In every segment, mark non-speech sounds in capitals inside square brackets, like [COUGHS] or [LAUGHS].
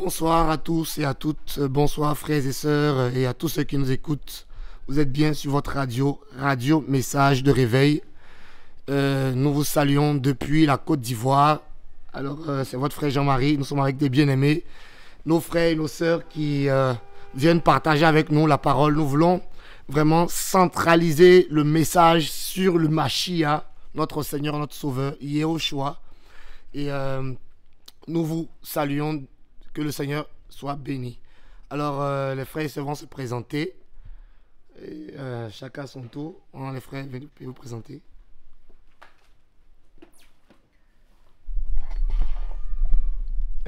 Bonsoir à tous et à toutes. Bonsoir frères et sœurs et à tous ceux qui nous écoutent. Vous êtes bien sur votre radio, Radio Message de Réveil. Euh, nous vous saluons depuis la Côte d'Ivoire. Alors, euh, c'est votre frère Jean-Marie. Nous sommes avec des bien-aimés, nos frères et nos sœurs qui euh, viennent partager avec nous la parole. Nous voulons vraiment centraliser le message sur le Machia, notre Seigneur, notre Sauveur, Yehoshua. Et nous vous saluons que le Seigneur soit béni. Alors, euh, les frères vont se présenter. Euh, chacun à son tour. les frères, venez vous présenter.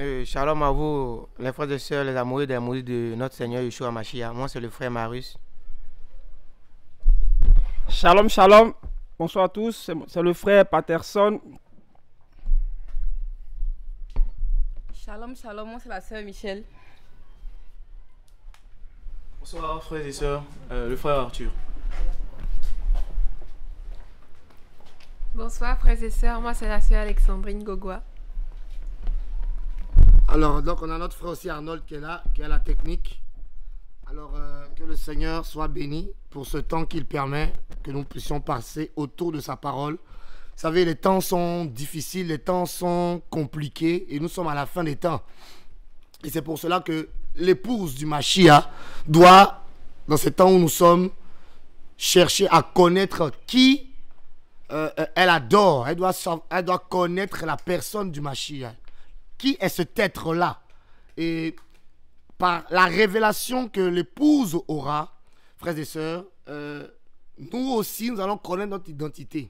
Euh, shalom à vous, les frères et sœurs, les amoureux des amoureux de notre Seigneur Yeshua Mashiach. Moi, c'est le frère Marius. Shalom, shalom. Bonsoir à tous. C'est le frère Patterson Shalom, shalom, moi c'est la sœur Michel. Bonsoir frères et sœurs, euh, le frère Arthur. Bonsoir frères et sœurs, moi c'est la sœur Alexandrine Gogua. Alors, donc on a notre frère aussi Arnold qui est là, qui a la technique. Alors, euh, que le Seigneur soit béni pour ce temps qu'il permet, que nous puissions passer autour de sa parole savez, les temps sont difficiles, les temps sont compliqués et nous sommes à la fin des temps. Et c'est pour cela que l'épouse du Machia doit, dans ces temps où nous sommes, chercher à connaître qui euh, elle adore. Elle doit, elle doit connaître la personne du Machia. Qui est cet être-là? Et par la révélation que l'épouse aura, frères et sœurs, euh, nous aussi, nous allons connaître notre identité.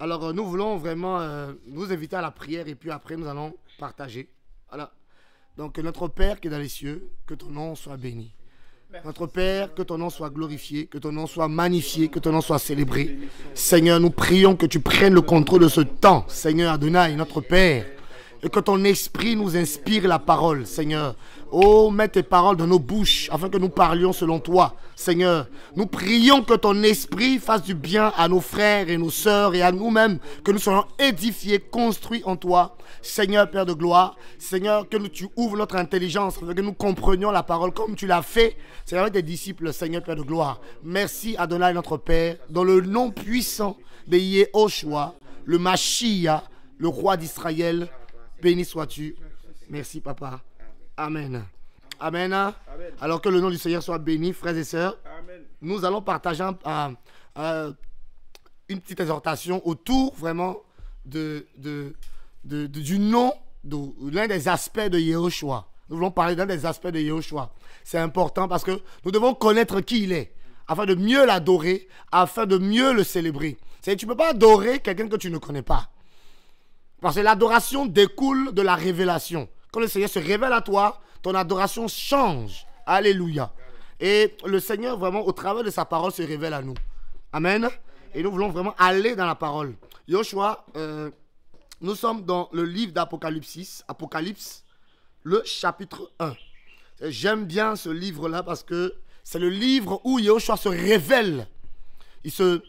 Alors, euh, nous voulons vraiment euh, vous inviter à la prière et puis après, nous allons partager. Voilà. Donc, notre Père qui est dans les cieux, que ton nom soit béni. Notre Père, que ton nom soit glorifié, que ton nom soit magnifié, que ton nom soit célébré. Seigneur, nous prions que tu prennes le contrôle de ce temps. Seigneur Adonai, notre Père et que ton esprit nous inspire la parole, Seigneur. Oh, mets tes paroles dans nos bouches afin que nous parlions selon toi, Seigneur. Nous prions que ton esprit fasse du bien à nos frères et nos sœurs et à nous-mêmes, que nous soyons édifiés, construits en toi. Seigneur, Père de gloire, Seigneur, que tu ouvres notre intelligence, que nous comprenions la parole comme tu l'as fait, Seigneur, avec tes disciples, Seigneur, Père de gloire. Merci, Adonai, notre Père, dans le nom puissant de Yehoshua, le Machia, le roi d'Israël. Béni sois-tu. Merci, papa. Amen. Amen. Alors que le nom du Seigneur soit béni, frères et sœurs. Nous allons partager une petite exhortation autour vraiment de, de, du nom, de l'un des aspects de Yehoshua. Nous voulons parler d'un des aspects de Yehoshua. C'est important parce que nous devons connaître qui il est, afin de mieux l'adorer, afin de mieux le célébrer. Tu ne peux pas adorer quelqu'un que tu ne connais pas. Parce que l'adoration découle de la révélation. Quand le Seigneur se révèle à toi, ton adoration change. Alléluia. Et le Seigneur, vraiment, au travers de sa parole, se révèle à nous. Amen. Et nous voulons vraiment aller dans la parole. Joshua, euh, nous sommes dans le livre d'Apocalypse, Apocalypse, le chapitre 1. J'aime bien ce livre-là parce que c'est le livre où Joshua se révèle. Il se,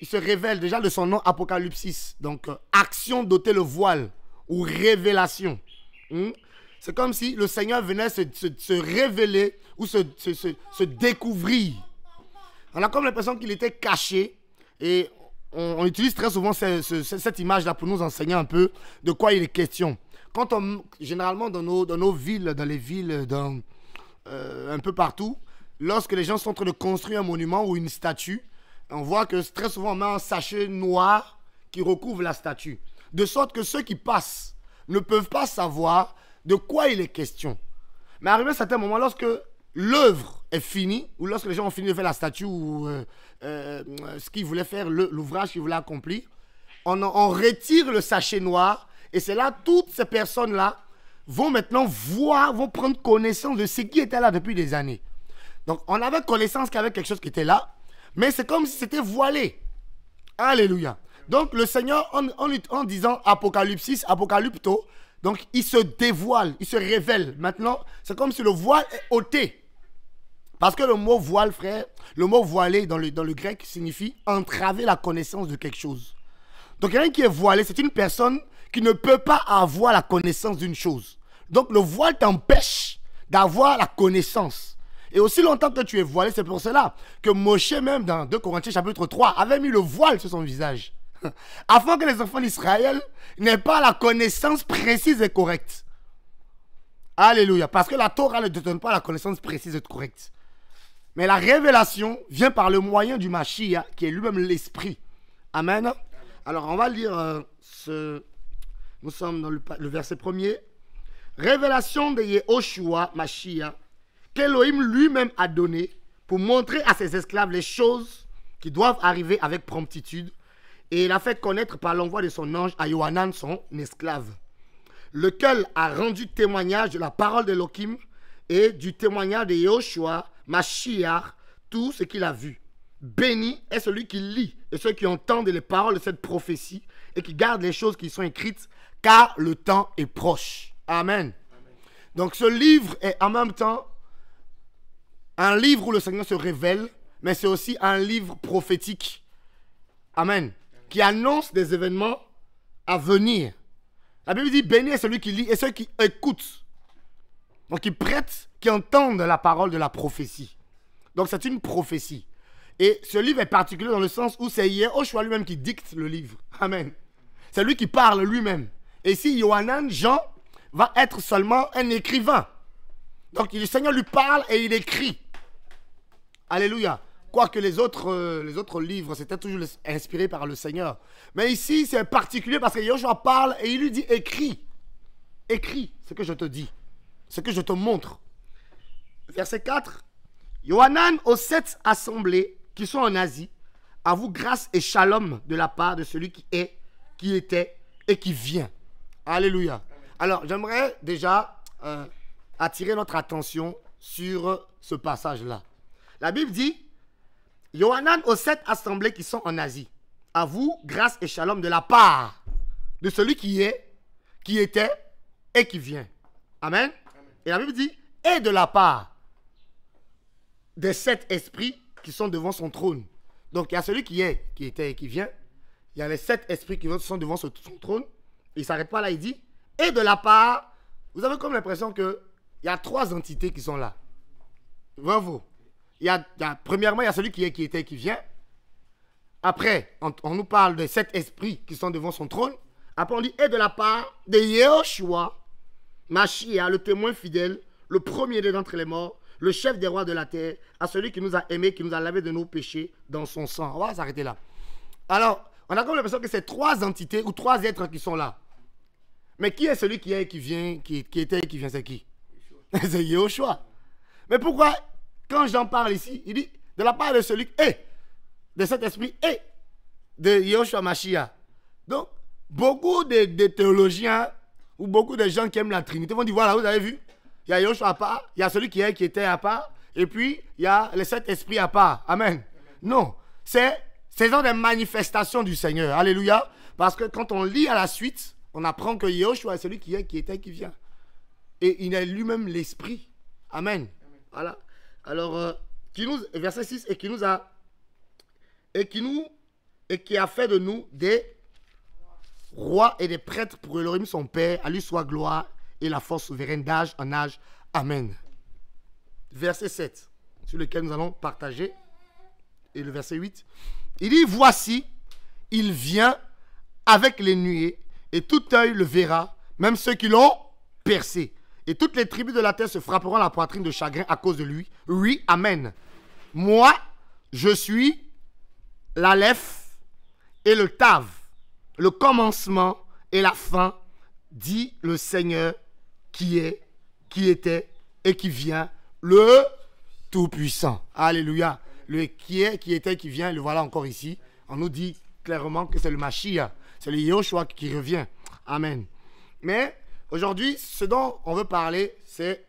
il se révèle déjà de son nom Apocalypse. Donc, euh, action d'ôter le voile ou révélation. Hmm? C'est comme si le Seigneur venait se, révéler ou se, se, découvrir. On a comme l'impression qu'il était caché et on, utilise très souvent cette image-là pour nous enseigner un peu de quoi il est question. Quand on, généralement dans nos, dans nos villes, dans les villes, dans, euh, un peu partout, lorsque les gens sont en train de construire un monument ou une statue, on voit que très souvent on met un sachet noir qui recouvre la statue. De sorte que ceux qui passent ne peuvent pas savoir de quoi il est question. Mais arrivé à un certain moment, lorsque l'œuvre est finie, ou lorsque les gens ont fini de faire la statue, ou euh, euh, ce qu'ils voulaient faire, l'ouvrage qu'ils voulaient accomplir, on, on retire le sachet noir, et c'est là toutes ces personnes-là vont maintenant voir, vont prendre connaissance de ce qui était là depuis des années. Donc on avait connaissance qu'il y avait quelque chose qui était là, mais c'est comme si c'était voilé. Alléluia. Donc le Seigneur, en, disant Apocalypse, Apocalypto, donc il se dévoile, il se révèle. Maintenant, c'est comme si le voile est ôté. Parce que le mot voile, frère, le mot voilé dans le, dans le grec signifie entraver la connaissance de quelque chose. Donc quelqu'un qui est voilé, c'est une personne qui ne peut pas avoir la connaissance d'une chose. Donc le voile t'empêche d'avoir la connaissance. Et aussi longtemps que tu es voilé, c'est pour cela que Moshe, même dans 2 Corinthiens chapitre 3, avait mis le voile sur son visage. [LAUGHS] Afin que les enfants d'Israël n'aient pas la connaissance précise et correcte. Alléluia. Parce que la Torah ne te donne pas la connaissance précise et correcte. Mais la révélation vient par le moyen du Mashiach, qui est lui-même l'Esprit. Amen. Alors, on va lire euh, ce. Nous sommes dans le, le verset premier. Révélation de Yehoshua, Mashiach, qu'Elohim lui-même a donné pour montrer à ses esclaves les choses qui doivent arriver avec promptitude. Et il a fait connaître par l'envoi de son ange à Yohanan, son esclave lequel a rendu témoignage de la parole d'Elohim et du témoignage de Yahushua, Mashiach, tout ce qu'il a vu. Béni est celui qui lit et ceux qui entendent les paroles de cette prophétie et qui gardent les choses qui sont écrites, car le temps est proche. Amen. Donc ce livre est en même temps un livre où le Seigneur se révèle, mais c'est aussi un livre prophétique. Amen. Qui annonce des événements à venir. La Bible dit béni est celui qui lit et ceux qui écoutent. Donc qui prêtent, qui entendent la parole de la prophétie. Donc c'est une prophétie. Et ce livre est particulier dans le sens où c'est Yehoshua lui-même qui dicte le livre. Amen. C'est lui qui parle lui-même. Et ici, Yohanan, Jean, va être seulement un écrivain. Donc le Seigneur lui parle et il écrit. Alléluia. Quoique les autres, euh, les autres livres, c'était toujours inspiré par le Seigneur. Mais ici, c'est particulier parce que Yoshua parle et il lui dit écris. Écris ce que je te dis. Ce que je te montre. Verset 4. Yohanan aux sept assemblées qui sont en Asie, à vous grâce et shalom de la part de celui qui est, qui était et qui vient. Alléluia. Alors, j'aimerais déjà euh, attirer notre attention sur ce passage-là. La Bible dit Yohanan aux sept assemblées qui sont en Asie. À vous, grâce et shalom de la part de celui qui est, qui était et qui vient. Amen. Et la Bible dit et de la part des sept esprits qui sont devant son trône. Donc il y a celui qui est, qui était et qui vient. Il y a les sept esprits qui sont devant son trône. Il ne s'arrête pas là, il dit et de la part. Vous avez comme l'impression que il y a trois entités qui sont là. Bravo. Y a, premièrement, il y a celui qui est, qui était, qui vient. Après, on, nous parle de sept esprits qui sont devant son trône. Après, on dit, et de la part de Yehoshua, Mashiach, le témoin fidèle, le premier d'entre les morts, le chef des rois de la terre, à celui qui nous a aimés, qui nous a lavé de nos péchés dans son sang. On va s'arrêter là. Alors, on a comme l'impression que c'est trois entités ou trois êtres qui sont là. Mais qui est celui qui est qui vient, qui, qui était et qui vient, c'est qui? [LAUGHS] C'est Yehoshua. Mais pourquoi, quand j'en parle ici, il dit de la part de celui et de cet esprit et de Yehoshua Mashiach. Donc, beaucoup de, théologiens ou beaucoup de gens qui aiment la Trinité vont dire voilà, vous avez vu, il y a Yehoshua à part, il y a celui qui est qui était à part, et puis il y a les sept esprits à part. Amen. Non, c'est ce sont des manifestations du Seigneur. Alléluia. Parce que quand on lit à la suite, on apprend que Yehoshua est celui qui est, qui était, qui vient. Et il est lui-même l'esprit. Amen. Voilà. Alors, euh, qui nous, verset 6, et qui nous a, et qui nous, et qui a fait de nous des rois et des prêtres pour Elohim son Père, à lui soit gloire et la force souveraine d'âge en âge. Amen. Verset 7, sur lequel nous allons partager, et le verset 8. Il dit, voici, il vient avec les nuées, et tout œil le verra, même ceux qui l'ont percé. Et toutes les tribus de la terre se frapperont la poitrine de chagrin à cause de lui. Oui, Amen. Moi, je suis l'Aleph et le Tav, le commencement et la fin, dit le Seigneur qui est, qui était et qui vient, le Tout-Puissant. Alléluia. Le qui est, qui était, qui vient, le voilà encore ici. On nous dit clairement que c'est le Mashiach, c'est le Yehoshua qui revient. Amen. Mais aujourd'hui, ce dont on veut parler, c'est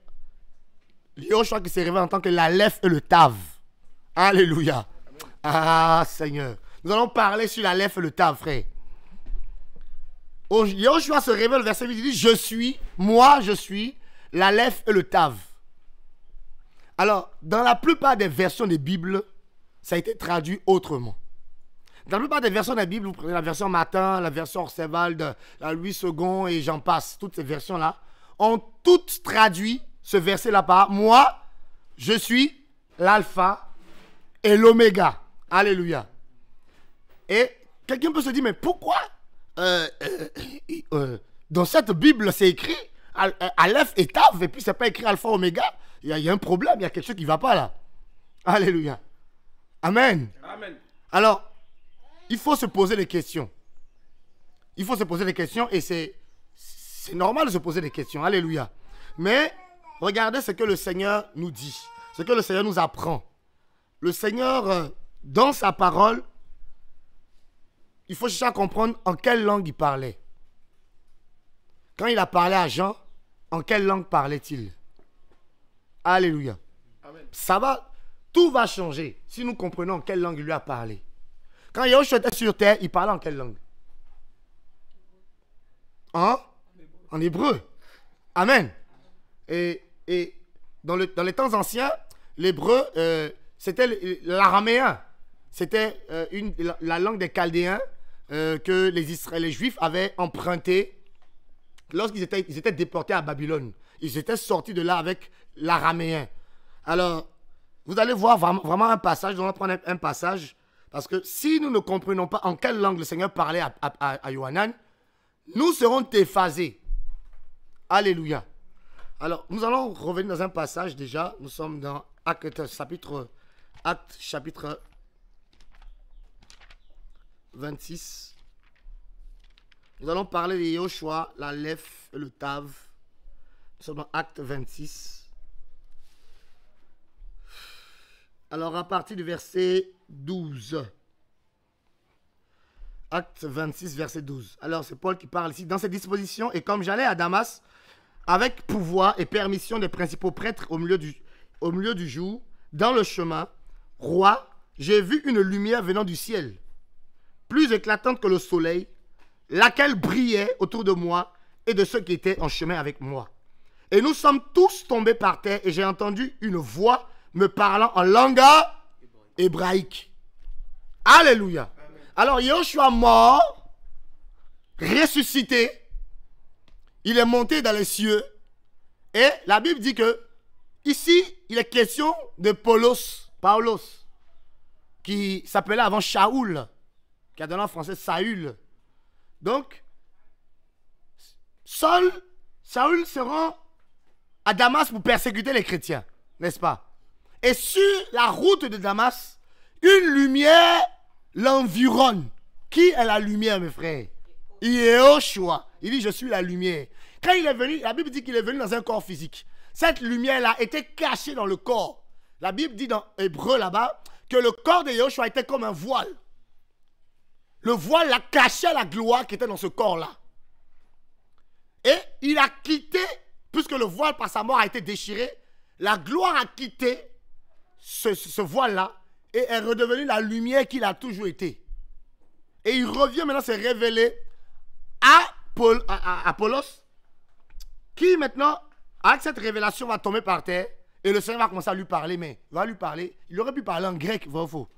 Yehoshua qui s'est révélé en tant que l'Aleph et le Tav. Alléluia. Ah, Seigneur. Nous allons parler sur l'Aleph et le Tav, frère. Yehoshua se révèle, verset 8, il dit Je suis, moi je suis, l'Aleph et le Tav. Alors, dans la plupart des versions des Bibles, ça a été traduit autrement. Dans la plupart des versions de la Bible, vous prenez la version Matin, la version Orseval, la Louis II et j'en passe, toutes ces versions-là, ont toutes traduit ce verset là par Moi, je suis l'alpha et l'oméga. Alléluia. Et quelqu'un peut se dire, mais pourquoi euh, euh, [COUGHS] euh, dans cette Bible c'est écrit Al- Aleph et Tav et puis c'est pas écrit Alpha Oméga? Il y, a, il y a un problème, il y a quelque chose qui ne va pas là. Alléluia. Amen. Amen. Alors, il faut se poser des questions. Il faut se poser des questions et c'est normal de se poser des questions. Alléluia. Mais regardez ce que le Seigneur nous dit, ce que le Seigneur nous apprend. Le Seigneur, euh, dans sa parole, il faut chercher à comprendre en quelle langue il parlait. Quand il a parlé à Jean, en quelle langue parlait-il? Alléluia. Ça va, tout va changer si nous comprenons en quelle langue il lui a parlé. Quand Yahushua était sur terre, il parlait en quelle langue? Hein? En hébreu. Amen. Et, dans, le, dans les temps anciens, l'hébreu, euh, c'était l'araméen. C'était euh, la, la langue des Chaldéens euh, que les, les Juifs avaient emprunté lorsqu'ils étaient, déportés à Babylone. Ils étaient sortis de là avec l'araméen. Alors, vous allez voir vraiment, un passage, on va prendre un passage, parce que si nous ne comprenons pas en quelle langue le Seigneur parlait à, à, Yohanan, nous serons déphasés. Alléluia. Alors, nous allons revenir dans un passage déjà. Nous sommes dans Acte chapitre, chapitre 26. Nous allons parler de Yoshua, la Lef et le Tav. Nous sommes dans Acte 26. Alors, à partir du verset 12. Acte 26, verset 12. Alors, c'est Paul qui parle ici. Dans ces dispositions, et comme j'allais à Damas, avec pouvoir et permission des principaux prêtres au milieu du, au milieu du jour, dans le chemin, roi, j'ai vu une lumière venant du ciel, plus éclatante que le soleil, laquelle brillait autour de moi et de ceux qui étaient en chemin avec moi. Et nous sommes tous tombés par terre et j'ai entendu une voix me parlant en langue hébraïque. Alléluia. Alors Yoshua mort, ressuscité, il est monté dans les cieux. Et la Bible dit que ici, il est question de Paulos, Paulos, qui s'appelait avant Shaoul, qui a donné en français Saül. Donc, Saul, Saül se rend à Damas pour persécuter les chrétiens, n'est-ce pas? Et sur la route de Damas, une lumière l'environne. Qui est la lumière, mes frères? Yehoshua. Il dit, je suis la lumière. Quand il est venu, la Bible dit qu'il est venu dans un corps physique. Cette lumière-là était cachée dans le corps. La Bible dit dans Hébreu là-bas que le corps de Yehoshua était comme un voile. Le voile la cachait la gloire qui était dans ce corps-là. Et il a quitté, puisque le voile par sa mort a été déchiré, la gloire a quitté ce, voile-là et est redevenu la lumière qu'il a toujours été. Et il revient maintenant se révéler à, Paul, à, Apollos, qui maintenant, avec cette révélation, va tomber par terre et le Seigneur va commencer à lui parler, mais il va lui parler. Il aurait pu parler en grec, ou faux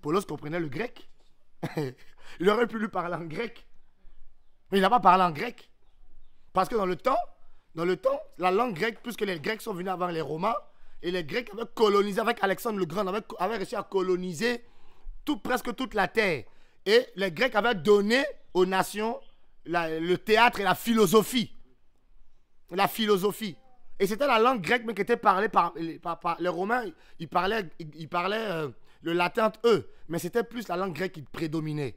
Apollos comprenait le grec. [LAUGHS] il aurait pu lui parler en grec. Mais il n'a pas parlé en grec. Parce que dans le temps, dans le temps, la langue grecque, puisque les Grecs sont venus avant les Romains, et les Grecs avaient colonisé avec Alexandre le Grand, avaient, réussi à coloniser presque toute la terre. Et les Grecs avaient donné aux nations le théâtre et la philosophie. La philosophie. Et c'était la langue grecque qui était parlée par, les- Romains. Ils parlaient, euh, le latin eux, mais c'était plus la langue grecque qui prédominait.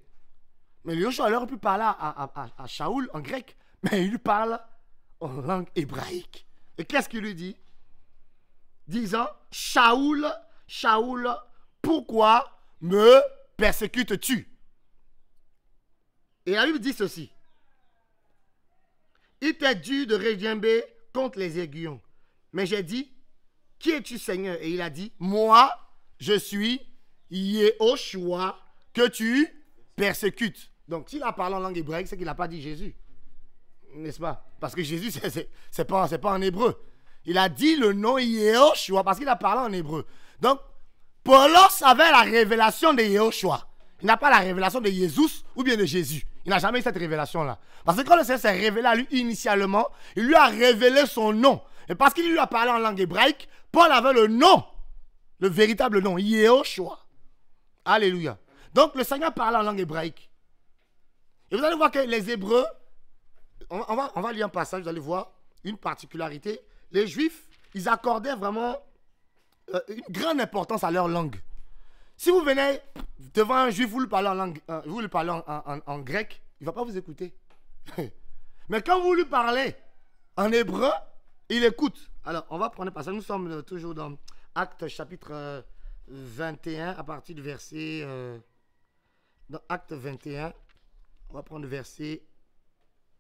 Mais Yoshua aurait pu parler à Shaoul en grec, mais il lui parle en langue hébraïque. Et qu'est-ce qu'il lui dit? Disant Shaoul, Shaoul, pourquoi me persécutes-tu? Et la Bible dit ceci Il t'est dû de régimer contre les aiguillons. Mais j'ai dit Qui es-tu, Seigneur? Et il a dit Moi, je suis Yehoshua que tu persécutes. Donc, s'il a parlé en langue hébraïque, c'est qu'il n'a pas dit Jésus. N'est-ce pas? Parce que Jésus, [LAUGHS] c'est- pas, pas en hébreu. Il a dit le nom Yehoshua parce qu'il a parlé en hébreu. Donc, Paulos avait la révélation de Yehoshua. Il n'a pas la révélation de Jésus ou bien de Jésus. Il n'a jamais eu cette révélation-là. Parce que quand le Seigneur s'est révélé à lui initialement, il lui a révélé son nom. Et parce qu'il lui a parlé en langue hébraïque, Paul avait le nom, le véritable nom, Yehoshua. Alléluia. Donc le Seigneur parlait en langue hébraïque. Et vous allez voir que les Hébreux, on, va, on va lire un passage, vous allez voir une particularité. Les Juifs, ils accordaient vraiment euh, une grande importance à leur langue. Si vous venez devant un juif, vous lui parlez en, euh, grec, il ne va pas vous écouter. [LAUGHS] Mais quand vous lui parlez en hébreu, il écoute. Alors, on va prendre un passage. Nous sommes euh, toujours dans Acte chapitre euh, 21, à partir du verset. Acte 21, on va prendre le verset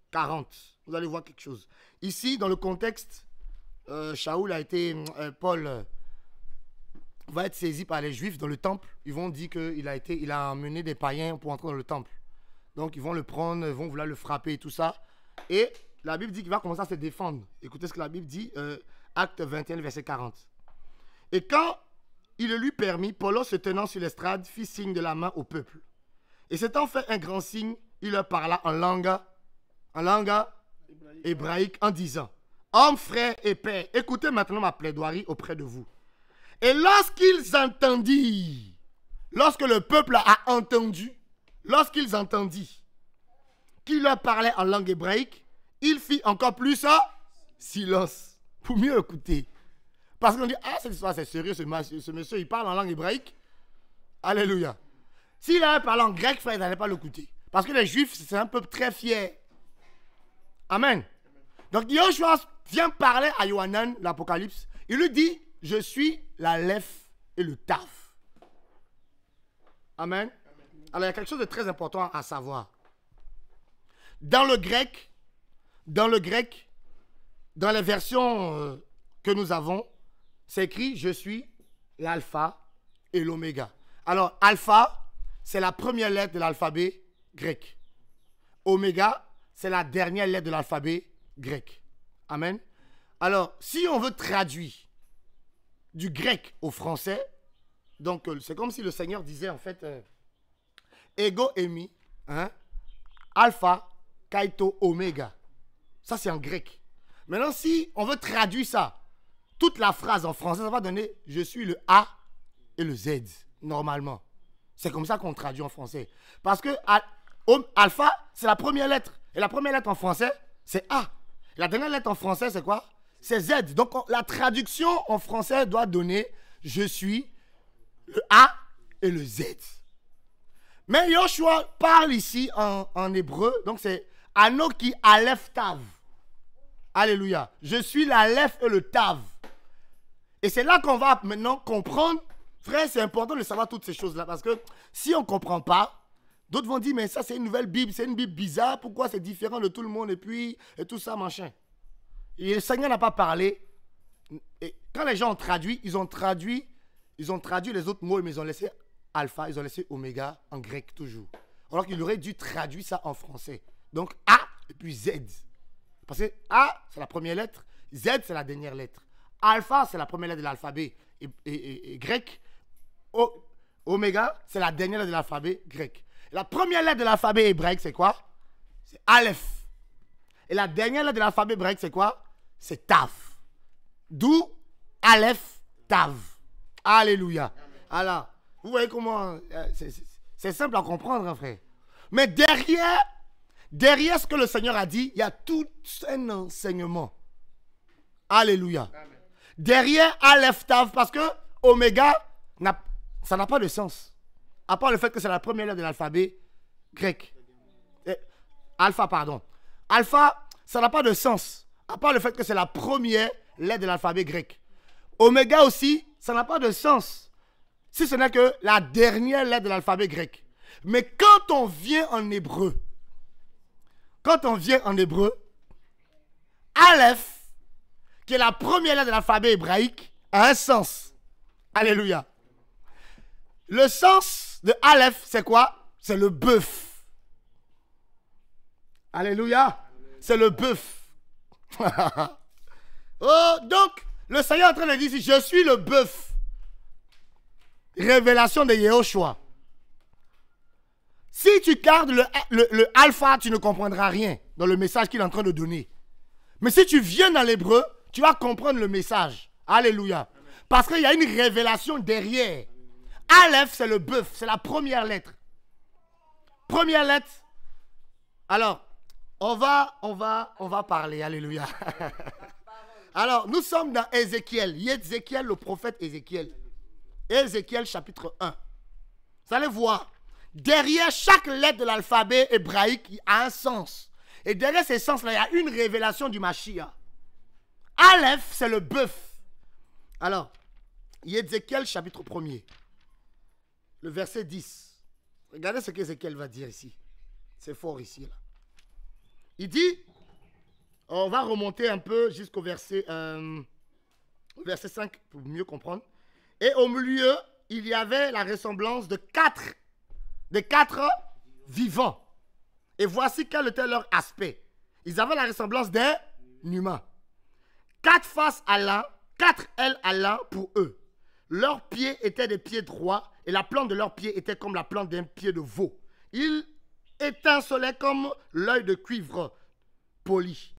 40. Vous allez voir quelque chose. Ici, dans le contexte, euh, Shaoul a été. euh, Paul. euh, va être saisi par les juifs dans le temple. Ils vont dire qu'il a été, il a emmené des païens pour entrer dans le temple. Donc ils vont le prendre, ils vont vouloir le frapper et tout ça. Et la Bible dit qu'il va commencer à se défendre. Écoutez ce que la Bible dit, euh, acte 21, verset 40. Et quand il le lui permit, Paulo se tenant sur l'estrade fit signe de la main au peuple. Et s'étant fait un grand signe, il leur parla en langue, en langue hébraïque en disant, Hommes, frères et pères, écoutez maintenant ma plaidoirie auprès de vous. Et lorsqu'ils entendirent, lorsque le peuple a entendu, lorsqu'ils entendirent qu'il leur parlait en langue hébraïque, il fit encore plus un silence pour mieux écouter. Parce qu'on dit, ah, cette histoire c'est sérieux, ce monsieur, ce il parle en langue hébraïque. Alléluia. S'il avait parlé en grec, frère, ils n'allaient pas l'écouter. Parce que les juifs, c'est un peuple très fier. Amen. Donc Yoshua vient parler à Yohanan, l'Apocalypse. Il lui dit, je suis la lèvre et le taf. Amen. Alors il y a quelque chose de très important à savoir. Dans le grec, dans le grec, dans les versions euh, que nous avons, c'est écrit, je suis l'alpha et l'oméga. Alors, alpha, c'est la première lettre de l'alphabet grec. Oméga, c'est la dernière lettre de l'alphabet grec. Amen. Alors, si on veut traduire du grec au français, donc euh, c'est comme si le Seigneur disait en fait euh, ego emi, hein, alpha, kaito, oméga. Ça, c'est en grec. Maintenant, si on veut traduire ça, toute la phrase en français, ça va donner je suis le A et le Z, normalement. C'est comme ça qu'on traduit en français. Parce que alpha, c'est la première lettre. Et la première lettre en français, c'est A. La dernière lettre en français, c'est quoi? C'est Z. Donc on- la traduction en français doit donner je suis le A et le Z. Mais Yoshua parle ici en, en hébreu, donc c'est Anoki Aleph Tav. Alléluia. Je suis l'Aleph et le Tav. Et c'est là qu'on va maintenant comprendre. Frère, c'est important de savoir toutes ces choses-là. Parce que si on ne comprend pas, d'autres vont dire, mais ça c'est une nouvelle Bible, c'est une Bible bizarre, pourquoi c'est différent de tout le monde et puis, et tout ça, machin? Et le Seigneur n'a pas parlé. Et quand les gens ont traduit, ils ont traduit, ils ont traduit les autres mots, mais ils ont laissé alpha, ils ont laissé oméga en grec toujours. Alors qu'il aurait dû traduire ça en français. Donc A et puis Z. Parce que A, c'est la première lettre, Z, c'est la dernière lettre. Alpha, c'est la première lettre de l'alphabet et- et- et- et grec. Oméga, c'est la dernière lettre de l'alphabet grec. La première lettre de l'alphabet hébraïque, c'est quoi? C'est Aleph. Et la dernière lettre de l'alphabet hébraïque, c'est quoi? C'est Tav. D'où? Aleph Tav. Alléluia. Alors, vous voyez comment. euh, c'est- simple à comprendre, hein, frère. Mais derrière, derrière ce que le Seigneur a dit, il y a tout un enseignement. Alléluia. Derrière Aleph Tav, parce que Oméga, ça n'a pas de sens. À part le fait que c'est la première lettre de l'alphabet grec. Eh, alpha, pardon. Alpha, ça n'a pas de sens. À part le fait que c'est la première lettre de l'alphabet grec. Oméga aussi, ça n'a pas de sens. Si ce n'est que la dernière lettre de l'alphabet grec. Mais quand on vient en hébreu, quand on vient en hébreu, Aleph, qui est la première lettre de l'alphabet hébraïque, a un sens. Alléluia. Le sens de Aleph, c'est quoi? C'est le bœuf. Alléluia. C'est le bœuf. [LAUGHS] oh, donc, le Seigneur est en train de dire je suis le bœuf. Révélation de Yehoshua. Si tu gardes le, le- le alpha, tu ne comprendras rien dans le message qu'il est en train de donner. Mais si tu viens dans l'hébreu, tu vas comprendre le message. Alléluia. Parce qu'il y a une révélation derrière. Aleph, c'est le bœuf, c'est la première lettre. Première lettre. Alors, on va, on va, on va parler. Alléluia. [LAUGHS] Alors, nous sommes dans Ézéchiel. Ézéchiel, le prophète Ézéchiel. Ézéchiel chapitre 1. Vous allez voir, derrière chaque lettre de l'alphabet hébraïque, il y a un sens. Et derrière ces sens-là, il y a une révélation du Mashiach. Aleph, c'est le bœuf. Alors, Ézéchiel chapitre 1er, le verset 10. Regardez ce qu'Ézéchiel va dire ici. C'est fort ici. Là. Il dit, on va remonter un peu jusqu'au verset, euh, au verset 5 pour mieux comprendre. Et au milieu, il y avait la ressemblance de quatre, de quatre vivants. Et voici quel était leur aspect. Ils avaient la ressemblance d'un humain. Quatre faces à l'un, quatre ailes à l'un pour eux. Leurs pieds étaient des pieds droits et la plante de leurs pieds était comme la plante d'un pied de veau. Ils étincelaient comme l'œil de cuivre poli.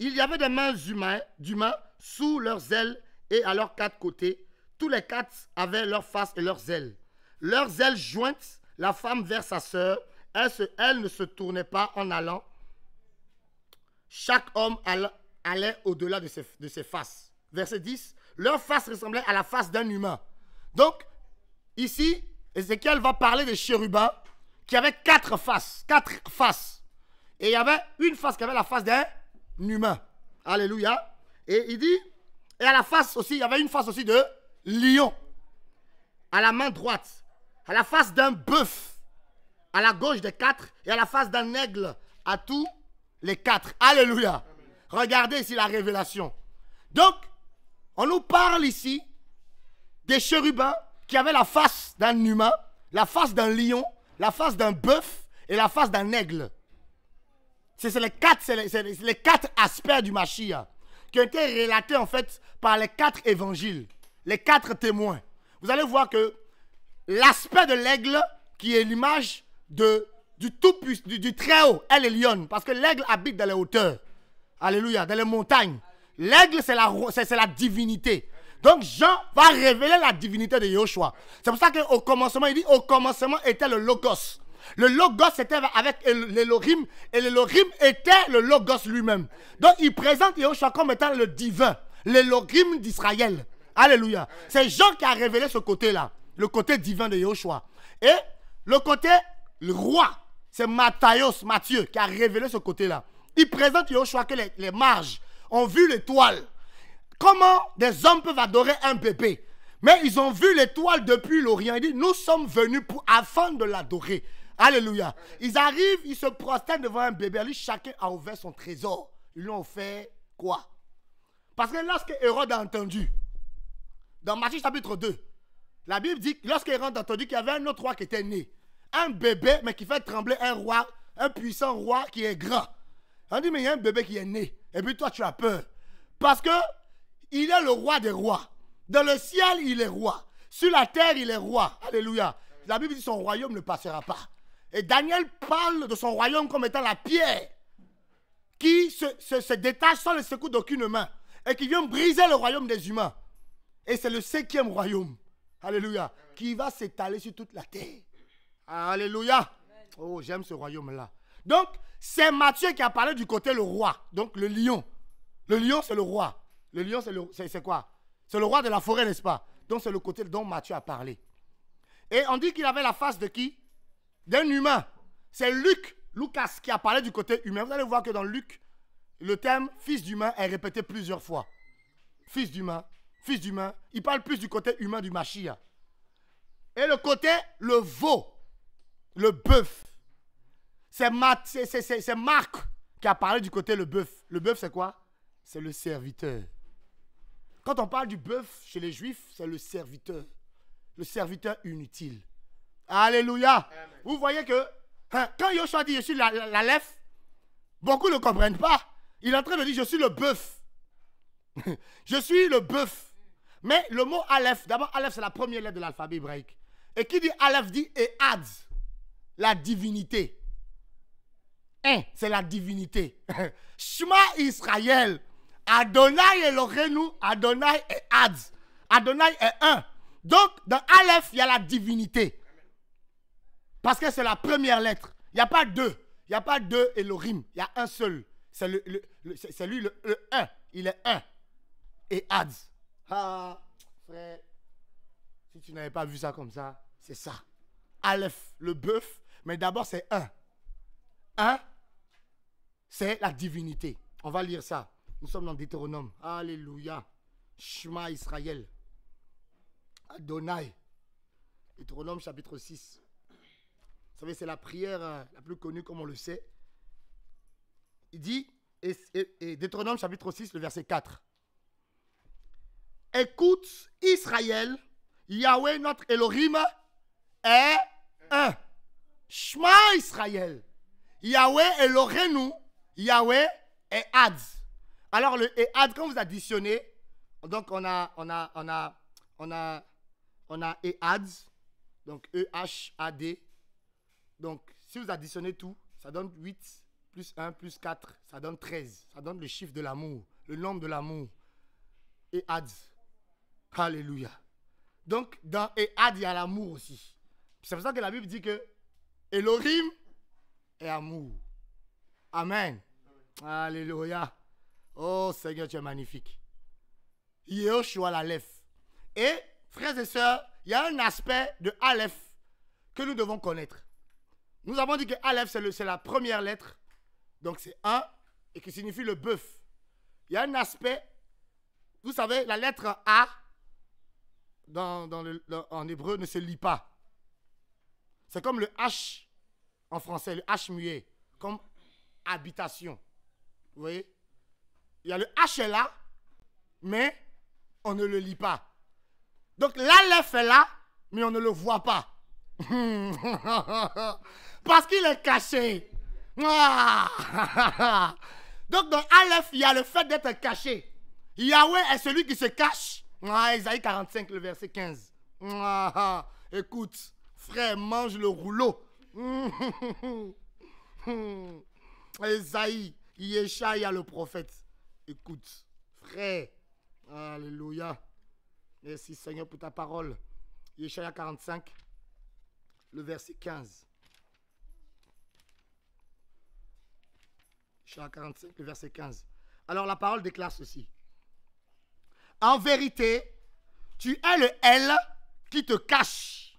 Il y avait des mains humains- d'humains sous leurs ailes et à leurs quatre côtés. Tous les quatre avaient leurs faces et leurs ailes. Leurs ailes jointes, la femme vers sa sœur, elle, ne se tournait pas en allant. Chaque homme alla- allait au-delà de ses, de ses faces. Verset 10. Leur face ressemblait à la face d'un humain. Donc, ici, Ézéchiel va parler des chérubins qui avaient quatre faces. Quatre faces. Et il y avait une face qui avait la face d'un humain. Alléluia. Et il dit, et à la face aussi, il y avait une face aussi de lion. À la main droite. À la face d'un bœuf. À la gauche des quatre. Et à la face d'un aigle. À tous les quatre. Alléluia. Regardez ici la révélation. Donc, on nous parle ici des chérubins qui avaient la face d'un humain, la face d'un lion, la face d'un bœuf et la face d'un aigle. C'est les, quatre- aspects du Mashiach qui ont été relatés en fait par les quatre évangiles, les quatre témoins. Vous allez voir que l'aspect de l'aigle, qui est l'image du tout du, très haut, elle est lionne, parce que l'aigle habite dans les hauteurs. Alléluia, dans les montagnes. L'aigle, c'est la divinité. Donc Jean va révéler la divinité de Yoshua. C'est pour ça qu'au commencement, il dit au commencement était le Logos. Le Logos était avec El- l'Elohim et l'Elohim était le Logos lui-même. Donc il présente Yoshua comme étant le divin, l'Elohim d'Israël. Alléluia. C'est Jean qui a révélé ce côté-là, le côté divin de Yoshua. Et le côté roi, c'est Matthieu, qui a révélé ce côté-là. Il présente Yoshua que les, les mages ont vu l'étoile. Comment des hommes peuvent adorer un bébé? Mais ils ont vu l'étoile depuis l'Orient. Il dit, nous sommes venus pour, afin de l'adorer. Alléluia. Ils arrivent, ils se prosternent devant un bébé. Chacun a ouvert son trésor. Ils lui ont offert quoi? Parce que lorsque Hérode a entendu, dans Matthieu chapitre 2, la Bible dit que lorsque Hérode a entendu qu'il y avait un autre roi qui était né, un bébé, mais qui fait trembler un roi, un puissant roi qui est grand. On dit, mais il y a un bébé qui est né. Et puis toi, tu as peur. Parce que il est le roi des rois. Dans le ciel, il est roi. Sur la terre, il est roi. Alléluia. La Bible dit son royaume ne passera pas. Et Daniel parle de son royaume comme étant la pierre qui se, se- se détache sans le secours d'aucune main et qui vient briser le royaume des humains. Et c'est le cinquième royaume. Alléluia. Qui va s'étaler sur toute la terre. Alléluia. Oh, j'aime ce royaume-là. Donc, c'est Matthieu qui a parlé du côté le roi. Donc, le lion. Le lion, c'est le roi. Le lion, c'est quoi? C'est le roi de la forêt, n'est-ce pas? Donc, c'est le côté dont Matthieu a parlé. Et on dit qu'il avait la face de qui? D'un humain. C'est Luc, Lucas, qui a parlé du côté humain. Vous allez voir que dans Luc, le terme fils d'humain est répété plusieurs fois. Fils d'humain, fils d'humain. Il parle plus du côté humain du Machia. Et le côté, le veau, le bœuf. C'est Marc qui a parlé du côté le bœuf. Le bœuf, c'est quoi? C'est le serviteur. Quand on parle du bœuf chez les juifs, c'est le serviteur. Le serviteur inutile. Alléluia. Vous voyez que hein, quand Yoshua dit je suis la, la, la lèvre, beaucoup ne comprennent pas. Il est en train de dire je suis le bœuf. [LAUGHS] je suis le bœuf. Mais le mot Aleph, d'abord Aleph c'est la première lettre de l'alphabet hébraïque. Et qui dit Aleph dit Ehad. la divinité. Un, c'est la divinité. [LAUGHS] Shema Israël. Adonai Elohenu, Adonai et Ad. Adonai est un. Donc, dans Aleph, il y a la divinité. Parce que c'est la première lettre. Il n'y a pas deux. Il n'y a pas deux Elohim. Il y a un seul. C'est le, lui le, le un. Il est un. Et Ad. Ah, frère. Si tu n'avais pas vu ça comme ça, c'est ça. Aleph, le bœuf. Mais d'abord, c'est un. Un, c'est la divinité. On va lire ça. Nous sommes dans Deutéronome. Alléluia. Shema Israël. Adonai. Deutéronome chapitre 6. Vous savez, c'est la prière euh, la plus connue, comme on le sait. Il dit, et, Deutéronome chapitre 6, le verset 4. Écoute, Israël, Yahweh notre Elohim est un. Shema Israël. Yahweh Elohenu, Yahweh est Ad. Alors le Ehad, quand vous additionnez, donc on a, on a, on a, on a, on a Ehad, donc E-H-A-D. Donc si vous additionnez tout, ça donne 8 plus 1 plus 4, ça donne 13. Ça donne le chiffre de l'amour, le nombre de l'amour. Ehad. Alléluia. Donc dans Ehad, il y a l'amour aussi. C'est pour ça que la Bible dit que Elohim est amour. Amen. Alléluia. Oh Seigneur, tu es magnifique. Yehoshua l'Aleph. Et, frères et sœurs, il y a un aspect de Aleph que nous devons connaître. Nous avons dit que Aleph, c'est la première lettre. Donc c'est un et qui signifie le bœuf. Il y a un aspect, vous savez, la lettre A dans, dans le- en hébreu ne se lit pas. C'est comme le H en français, le H muet, comme habitation. Vous voyez? Il y a le H là, mais on ne le lit pas. Donc l'Aleph est là, mais on ne le voit pas. [LAUGHS] Parce qu'il est caché. Ah. [LAUGHS] Donc dans Aleph, il y a le fait d'être caché. Yahweh est celui qui se cache. Ah, Isaïe 45, le verset 15. Ah, écoute, frère, mange le rouleau. [LAUGHS] Esaïe, Yeshaya le prophète. Écoute, frère. Alléluia. Merci Seigneur pour ta parole. Yeshaya 45, le verset 15. Yeshaya 45, le verset 15. Alors la parole déclare ceci. En vérité, tu es le L qui te cache.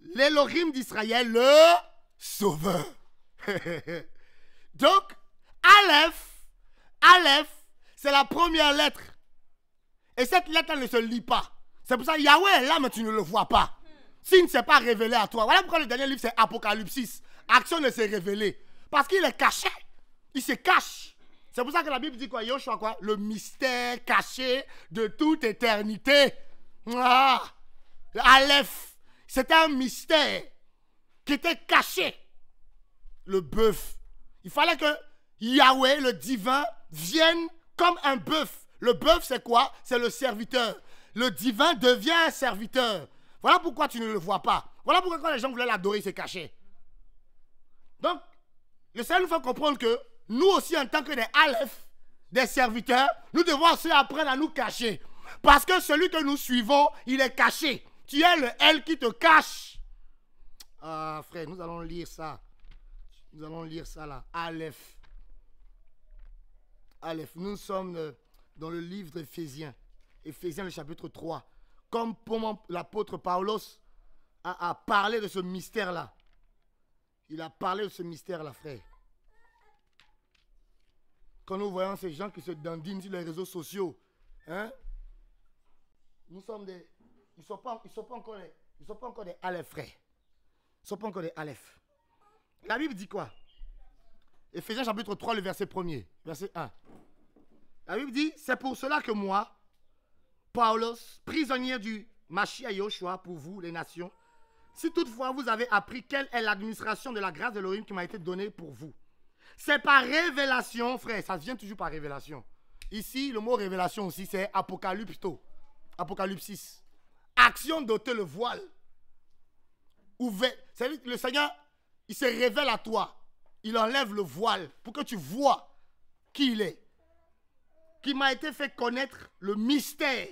L'Elohim d'Israël, le sauveur. [LAUGHS] Donc, Aleph, Aleph, c'est la première lettre. Et cette lettre, ne se lit pas. C'est pour ça Yahweh est là, mais tu ne le vois pas. S'il ne s'est pas révélé à toi. Voilà pourquoi le dernier livre, c'est Apocalypse. Action ne s'est révélée. Parce qu'il est caché. Il se cache. C'est pour ça que la Bible dit quoi? Yoshua quoi? Le mystère caché de toute éternité. Ah, Aleph, c'était un mystère qui était caché. Le bœuf. Il fallait que Yahweh, le divin, vienne comme un bœuf. Le bœuf, c'est quoi? C'est le serviteur. Le divin devient un serviteur. Voilà pourquoi tu ne le vois pas. Voilà pourquoi quand les gens voulaient l'adorer, il cachait. Donc, le Seigneur nous fait comprendre que nous aussi, en tant que des Aleph, des serviteurs, nous devons aussi apprendre à nous cacher. Parce que celui que nous suivons, il est caché. Tu es le L qui te cache. Ah, frère, nous allons lire ça. Nous allons lire ça là. Aleph. Aleph. Nous sommes euh, dans le livre d'Éphésiens. Éphésiens, le chapitre 3. Comme l'apôtre Paulos a, parlé de ce mystère-là. Il a parlé de ce mystère-là, frère. Quand nous voyons ces gens qui se dandinent sur les réseaux sociaux, hein, nous sommes des. Ils ne sont, pas- sont encore des, sont pas encore des Aleph, frère. Ils ne sont pas encore des Aleph. La Bible dit quoi? Éphésiens chapitre 3, le verset 1er, verset 1. La Bible dit C'est pour cela que moi, Paulos, prisonnier du Machia Yoshua pour vous, les nations, si toutefois vous avez appris quelle est l'administration de la grâce de l'Elohim qui m'a été donnée pour vous, c'est par révélation, frère, ça vient toujours par révélation. Ici, le mot révélation aussi, c'est apocalypto. Apocalypsis. Action d'ôter le voile. ouvert. Le Seigneur, il se révèle à toi. Il enlève le voile pour que tu vois qui il est. Qui m'a été fait connaître le mystère.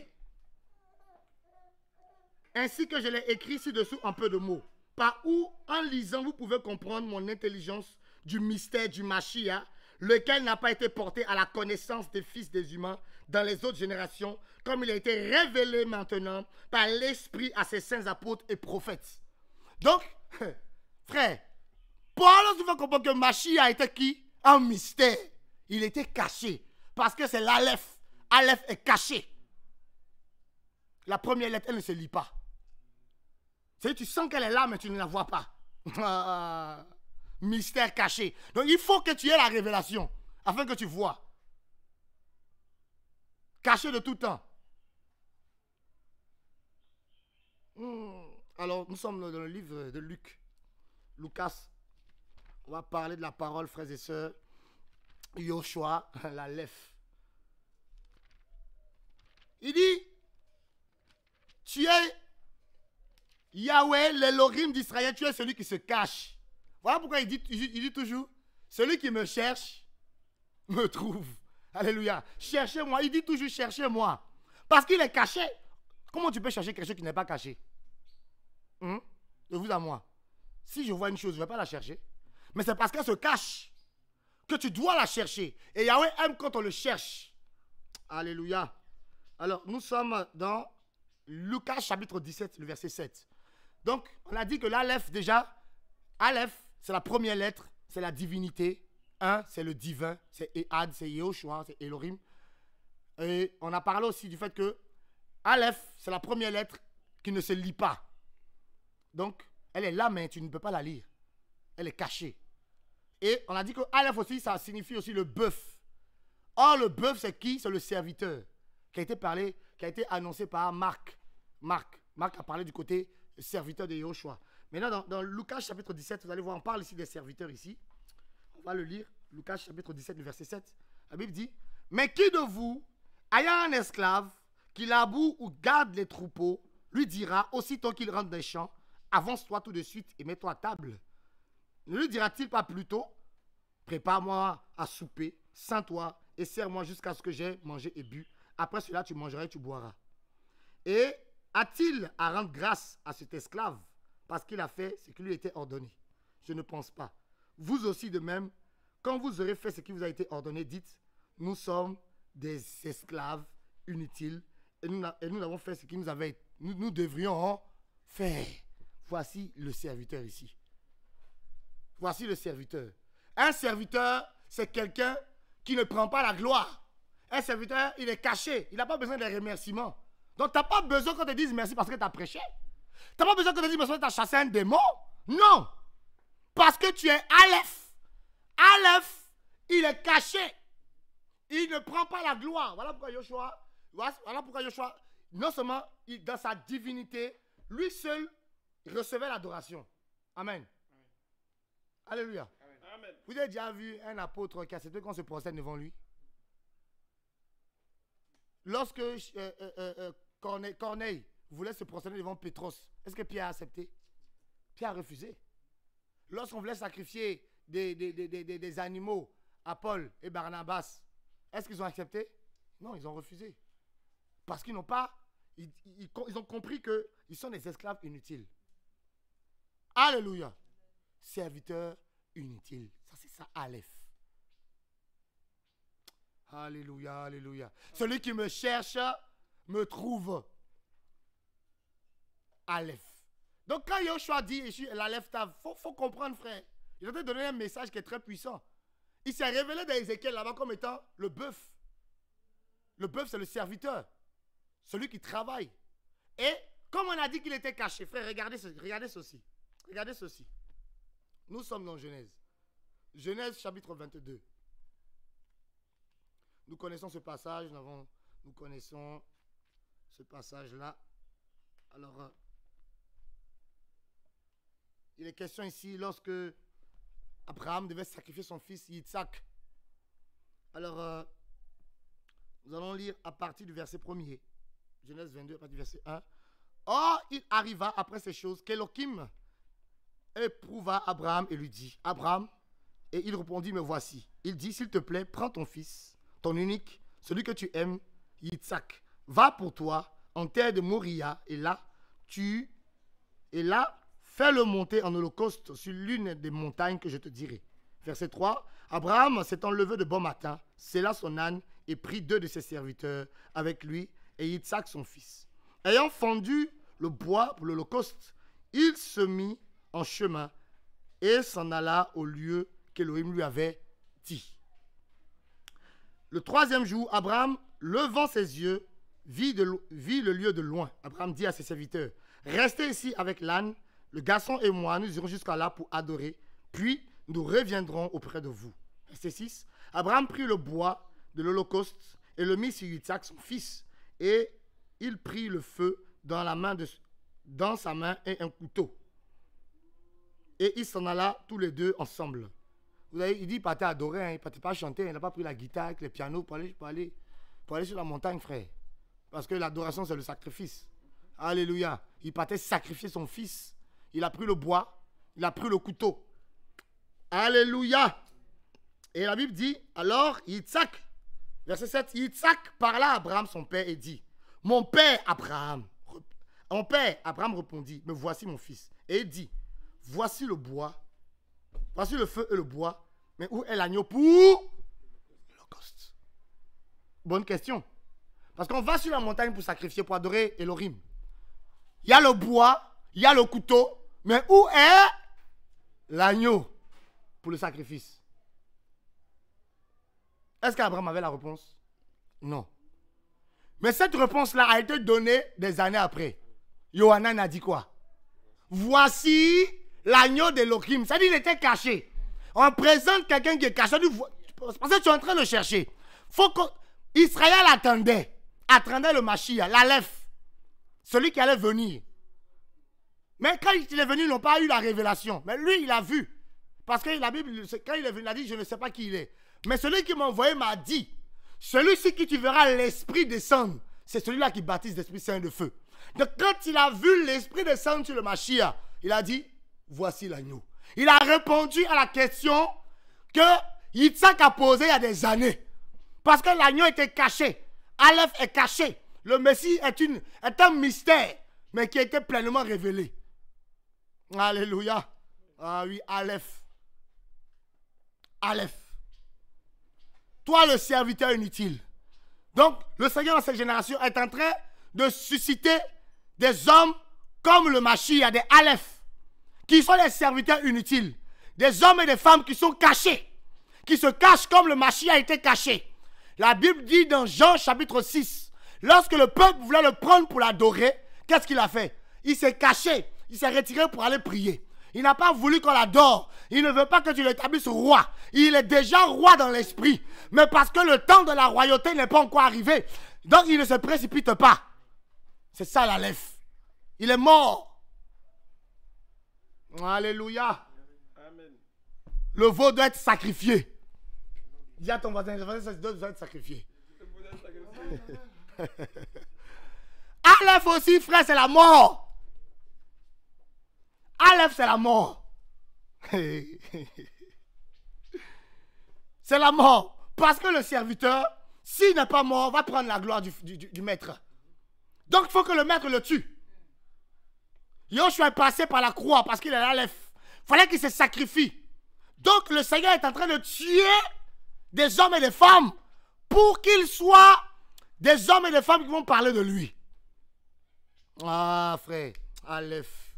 Ainsi que je l'ai écrit ci-dessous en peu de mots. Par où, en lisant, vous pouvez comprendre mon intelligence du mystère du Machia, lequel n'a pas été porté à la connaissance des fils des humains dans les autres générations, comme il a été révélé maintenant par l'Esprit à ses saints apôtres et prophètes. Donc, [LAUGHS] frère, Paul fait comprendre que Machia était qui? Un mystère. Il était caché. Parce que c'est l'Aleph. Aleph est caché. La première lettre, elle ne se lit pas. Tu sens qu'elle est là, mais tu ne la vois pas. [LAUGHS] Mystère caché. Donc il faut que tu aies la révélation afin que tu vois. Caché de tout temps. Hmm. Alors, nous sommes dans le livre de Luc. Lucas. On va parler de la parole, frères et sœurs. Yoshua, [LAUGHS] la lef. Il dit, tu es Yahweh, l'Elohim d'Israël, tu es celui qui se cache. Voilà pourquoi il dit, il dit toujours, celui qui me cherche, [LAUGHS] me trouve. Alléluia. Cherchez-moi. Il dit toujours, cherchez-moi. Parce qu'il est caché. Comment tu peux chercher quelque chose qui n'est pas caché? Hmm? De vous à moi. Si je vois une chose, je ne vais pas la chercher. Mais c'est parce qu'elle se cache que tu dois la chercher. Et Yahweh aime quand on le cherche. Alléluia. Alors, nous sommes dans Lucas chapitre 17, le verset 7. Donc, on a dit que l'Aleph, déjà, Aleph, c'est la première lettre, c'est la divinité. Un, c'est le divin, c'est Ehad, c'est Yehoshua, c'est Elohim. Et on a parlé aussi du fait que Aleph, c'est la première lettre qui ne se lit pas. Donc, elle est là, mais tu ne peux pas la lire. Elle est cachée. Et on a dit que Aleph aussi, ça signifie aussi le bœuf. Or, le bœuf, c'est qui? C'est le serviteur qui a été parlé, qui a été annoncé par Marc. Marc. Marc a parlé du côté serviteur de Yahushua. Maintenant, dans, Lucas chapitre 17, vous allez voir, on parle ici des serviteurs ici. On va le lire. Lucas chapitre 17, le verset 7. La Bible dit Mais qui de vous, ayant un esclave qui laboure ou garde les troupeaux, lui dira, aussitôt qu'il rentre des champs, avance-toi tout de suite et mets-toi à table Ne lui dira-t-il pas plutôt Prépare-moi à souper, sains-toi et sers-moi jusqu'à ce que j'ai mangé et bu. Après cela, tu mangeras et tu boiras. Et a-t-il à rendre grâce à cet esclave parce qu'il a fait ce qui lui était ordonné? Je ne pense pas. Vous aussi de même, quand vous aurez fait ce qui vous a été ordonné, dites, nous sommes des esclaves inutiles et nous, avons fait ce qui nous avait nous devrions faire. Voici le serviteur ici. Voici le serviteur. Un serviteur, c'est quelqu'un qui ne prend pas la gloire. Un serviteur, il est caché. Il n'a pas besoin de remerciements. Donc, tu n'as pas besoin qu'on te dise merci parce que tu as prêché. Tu n'as pas besoin qu'on te dise merci parce que tu as chassé un démon. Non. Parce que tu es Aleph. Aleph, il est caché. Il ne prend pas la gloire. Voilà pourquoi Joshua, voilà pourquoi Joshua, non seulement dans sa divinité, lui seul recevait l'adoration. Amen. Alléluia. Amen. Vous avez déjà vu un apôtre qui a accepté qu'on se procède devant lui? Lorsque euh, euh, euh, Corneille, voulait se procéder devant Pétros, est-ce que Pierre a accepté? Pierre a refusé. Lorsqu'on voulait sacrifier des, des, animaux à Paul et Barnabas, est-ce qu'ils ont accepté? Non, ils ont refusé. Parce qu'ils n'ont pas. Ils, ils, ont compris qu'ils sont des esclaves inutiles. Alléluia. Serviteurs inutiles. Ça, c'est ça, Aleph. Alléluia, alléluia. Celui qui me cherche me trouve. Aleph. Donc quand Yoshua dit l'Aleph, il faut, faut comprendre, frère. Il a donné un message qui est très puissant. Il s'est révélé dans Ézéchiel là-bas comme étant le bœuf. Le bœuf, c'est le serviteur. Celui qui travaille. Et comme on a dit qu'il était caché, frère, regardez, regardez ceci. Regardez ceci. Nous sommes dans Genèse. Genèse chapitre 22. Nous connaissons ce passage, nous, connaissons ce passage-là. Alors, euh, il est question ici lorsque Abraham devait sacrifier son fils Yitzhak. Alors, euh, nous allons lire à partir du verset 1er. Genèse 22, à partir du verset 1. Or, il arriva après ces choses qu'Elohim éprouva Abraham et lui dit, Abraham, et il répondit, me voici. Il dit, s'il te plaît, prends ton fils, ton unique, celui que tu aimes, Yitzhak. Va pour toi en terre de Moria, et là, tu, et là, fais-le monter en holocauste sur l'une des montagnes que je te dirai. Verset 3. Abraham s'étant levé de bon matin, scella son âne et prit deux de ses serviteurs avec lui et Yitzhak son fils. Ayant fendu le bois pour l'holocauste, il se mit en chemin et s'en alla au lieu qu'Élohim lui avait dit. Le troisième jour, Abraham, levant ses yeux, vit, le lieu de loin. Abraham dit à ses serviteurs, restez ici avec l'âne, le garçon et moi, nous irons jusqu'à là pour adorer, puis nous reviendrons auprès de vous. Verset 6. Abraham prit le bois de l'holocauste et le mit sur Yitzhak, son fils, et il prit le feu dans sa main et un couteau. Et ils s'en alla tous les deux ensemble. Vous avez, il dit, il partait adorer, hein, il ne partait pas chanter, il n'a pas pris la guitare avec les pianos pour aller, pour, aller, pour aller sur la montagne, frère. Parce que l'adoration, c'est le sacrifice. Alléluia. Il partait sacrifier son fils. Il a pris le bois, il a pris le couteau. Alléluia. Et la Bible dit, alors Yitzhak, verset 7, Yitzhak parla à Abraham, son père, et dit, mon père Abraham, mon père Abraham répondit, me voici mon fils. Et il dit, voici le bois, voici le feu et le bois, mais où est l'agneau pour l'holocauste? Bonne question. Parce qu'on va sur la montagne pour sacrifier, pour adorer Elohim. Il y a le bois, il y a le couteau, mais où est l'agneau pour le sacrifice? Est-ce qu'Abraham avait la réponse? Non. Mais cette réponse-là a été donnée des années après. Johanan a dit quoi? Voici l'agneau d'Elohim. Ça dit qu'il était caché. On présente quelqu'un qui est caché. Parce que tu es en train de chercher. Faut que Israël attendait. Attendait le Mashiach, l'Aleph. Celui qui allait venir. Mais quand il est venu, ils n'ont pas eu la révélation. Mais lui, il a vu. Parce que la Bible, quand il est venu, il a dit, je ne sais pas qui il est. Mais celui qui m'a envoyé m'a dit, celui-ci qui tu verras l'Esprit descendre, c'est celui-là qui baptise l'Esprit Saint de feu. Donc quand il a vu l'Esprit descendre sur le Mashiach, il a dit, voici l'agneau. Il a répondu à la question que Yitzhak a posée il y a des années. Parce que l'agneau était caché. Aleph est caché. Le Messie est, un mystère, mais qui a été pleinement révélé. Alléluia. Ah oui, Aleph. Aleph. Toi, le serviteur inutile. Donc, le Seigneur dans cette génération est en train de susciter des hommes comme le Mashiach, des Aleph, qui sont des serviteurs inutiles. Des hommes et des femmes qui sont cachés, qui se cachent comme le Mashiach a été caché. La Bible dit dans Jean chapitre 6, lorsque le peuple voulait le prendre pour l'adorer, qu'est-ce qu'il a fait? Il s'est caché, il s'est retiré pour aller prier. Il n'a pas voulu qu'on l'adore. Il ne veut pas que tu l'établisses roi. Il est déjà roi dans l'esprit. Mais parce que le temps de la royauté n'est pas encore arrivé, donc il ne se précipite pas. C'est ça la. Il est mort. Alléluia. Le veau doit être sacrifié. Dis à ton voisin, le voisin, ça doit être sacrifié. [LAUGHS] Aleph aussi, frère, c'est la mort. Aleph, c'est la mort. [LAUGHS] c'est la mort. Parce que le serviteur, s'il n'est pas mort, va prendre la gloire du- du maître. Donc, il faut que le maître le tue. Yoshua est passé par la croix parce qu'il est l'Aleph. Il fallait qu'il se sacrifie. Donc, le Seigneur est en train de tuer des hommes et des femmes pour qu'ils soient des hommes et des femmes qui vont parler de lui. Ah, frère, Aleph,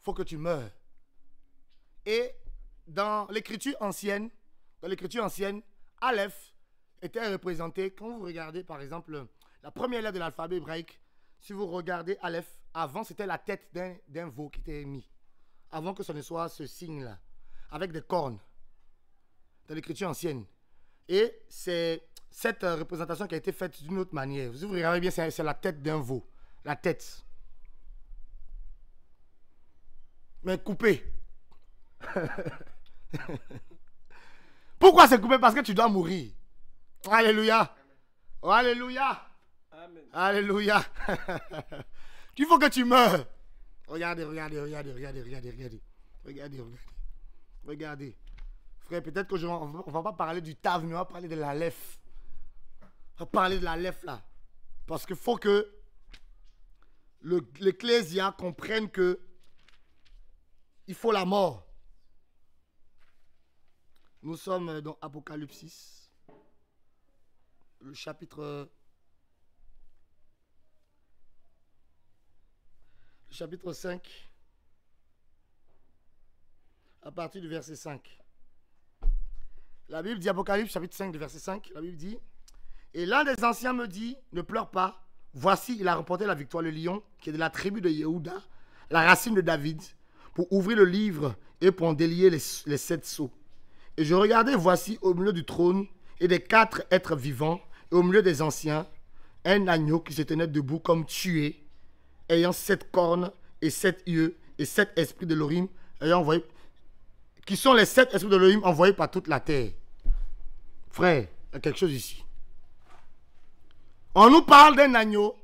faut que tu meurs. Et dans l'écriture ancienne, dans l'écriture ancienne, Aleph était représenté, quand vous regardez par exemple la première lettre de l'alphabet hébraïque, si vous regardez Aleph, avant c'était la tête d'un- veau qui était mis. Avant que ce ne soit ce signe-là, avec des cornes, dans l'écriture ancienne. Et c'est cette euh, représentation qui a été faite d'une autre manière. Si vous regardez bien, c'est c'est la tête d'un veau. La tête. Mais coupée. [LAUGHS] Pourquoi c'est coupé? Parce que tu dois mourir. Alléluia. Alléluia. Alléluia. [LAUGHS] Il faut que tu meurs. Regardez, regardez, regardez, regardez, regardez, regardez. Regardez, regardez. Regardez. Frère, peut-être que je, on va- pas parler du TAV, mais on va parler de la LEF. On va parler de la LEF là. Parce qu'il faut que le- l'Ecclésia comprenne que il faut la mort. Nous sommes dans Apocalypse 6, le chapitre. Chapitre 5, à partir du verset 5. La Bible dit, Apocalypse chapitre 5, du verset 5, la Bible dit Et l'un des anciens me dit Ne pleure pas, voici, il a remporté la victoire, le lion, qui est de la tribu de Yehuda, la racine de David, pour ouvrir le livre et pour en délier les, les sept sceaux. Et je regardais, voici, au milieu du trône et des quatre êtres vivants, et au milieu des anciens, un agneau qui se tenait debout comme tué, ayant sept cornes et sept yeux et sept esprits de l'Orim, ayant envoyé, qui sont les sept esprits de l'Orim envoyés par toute la terre. Frère, il y a quelque chose ici. On nous parle d'un agneau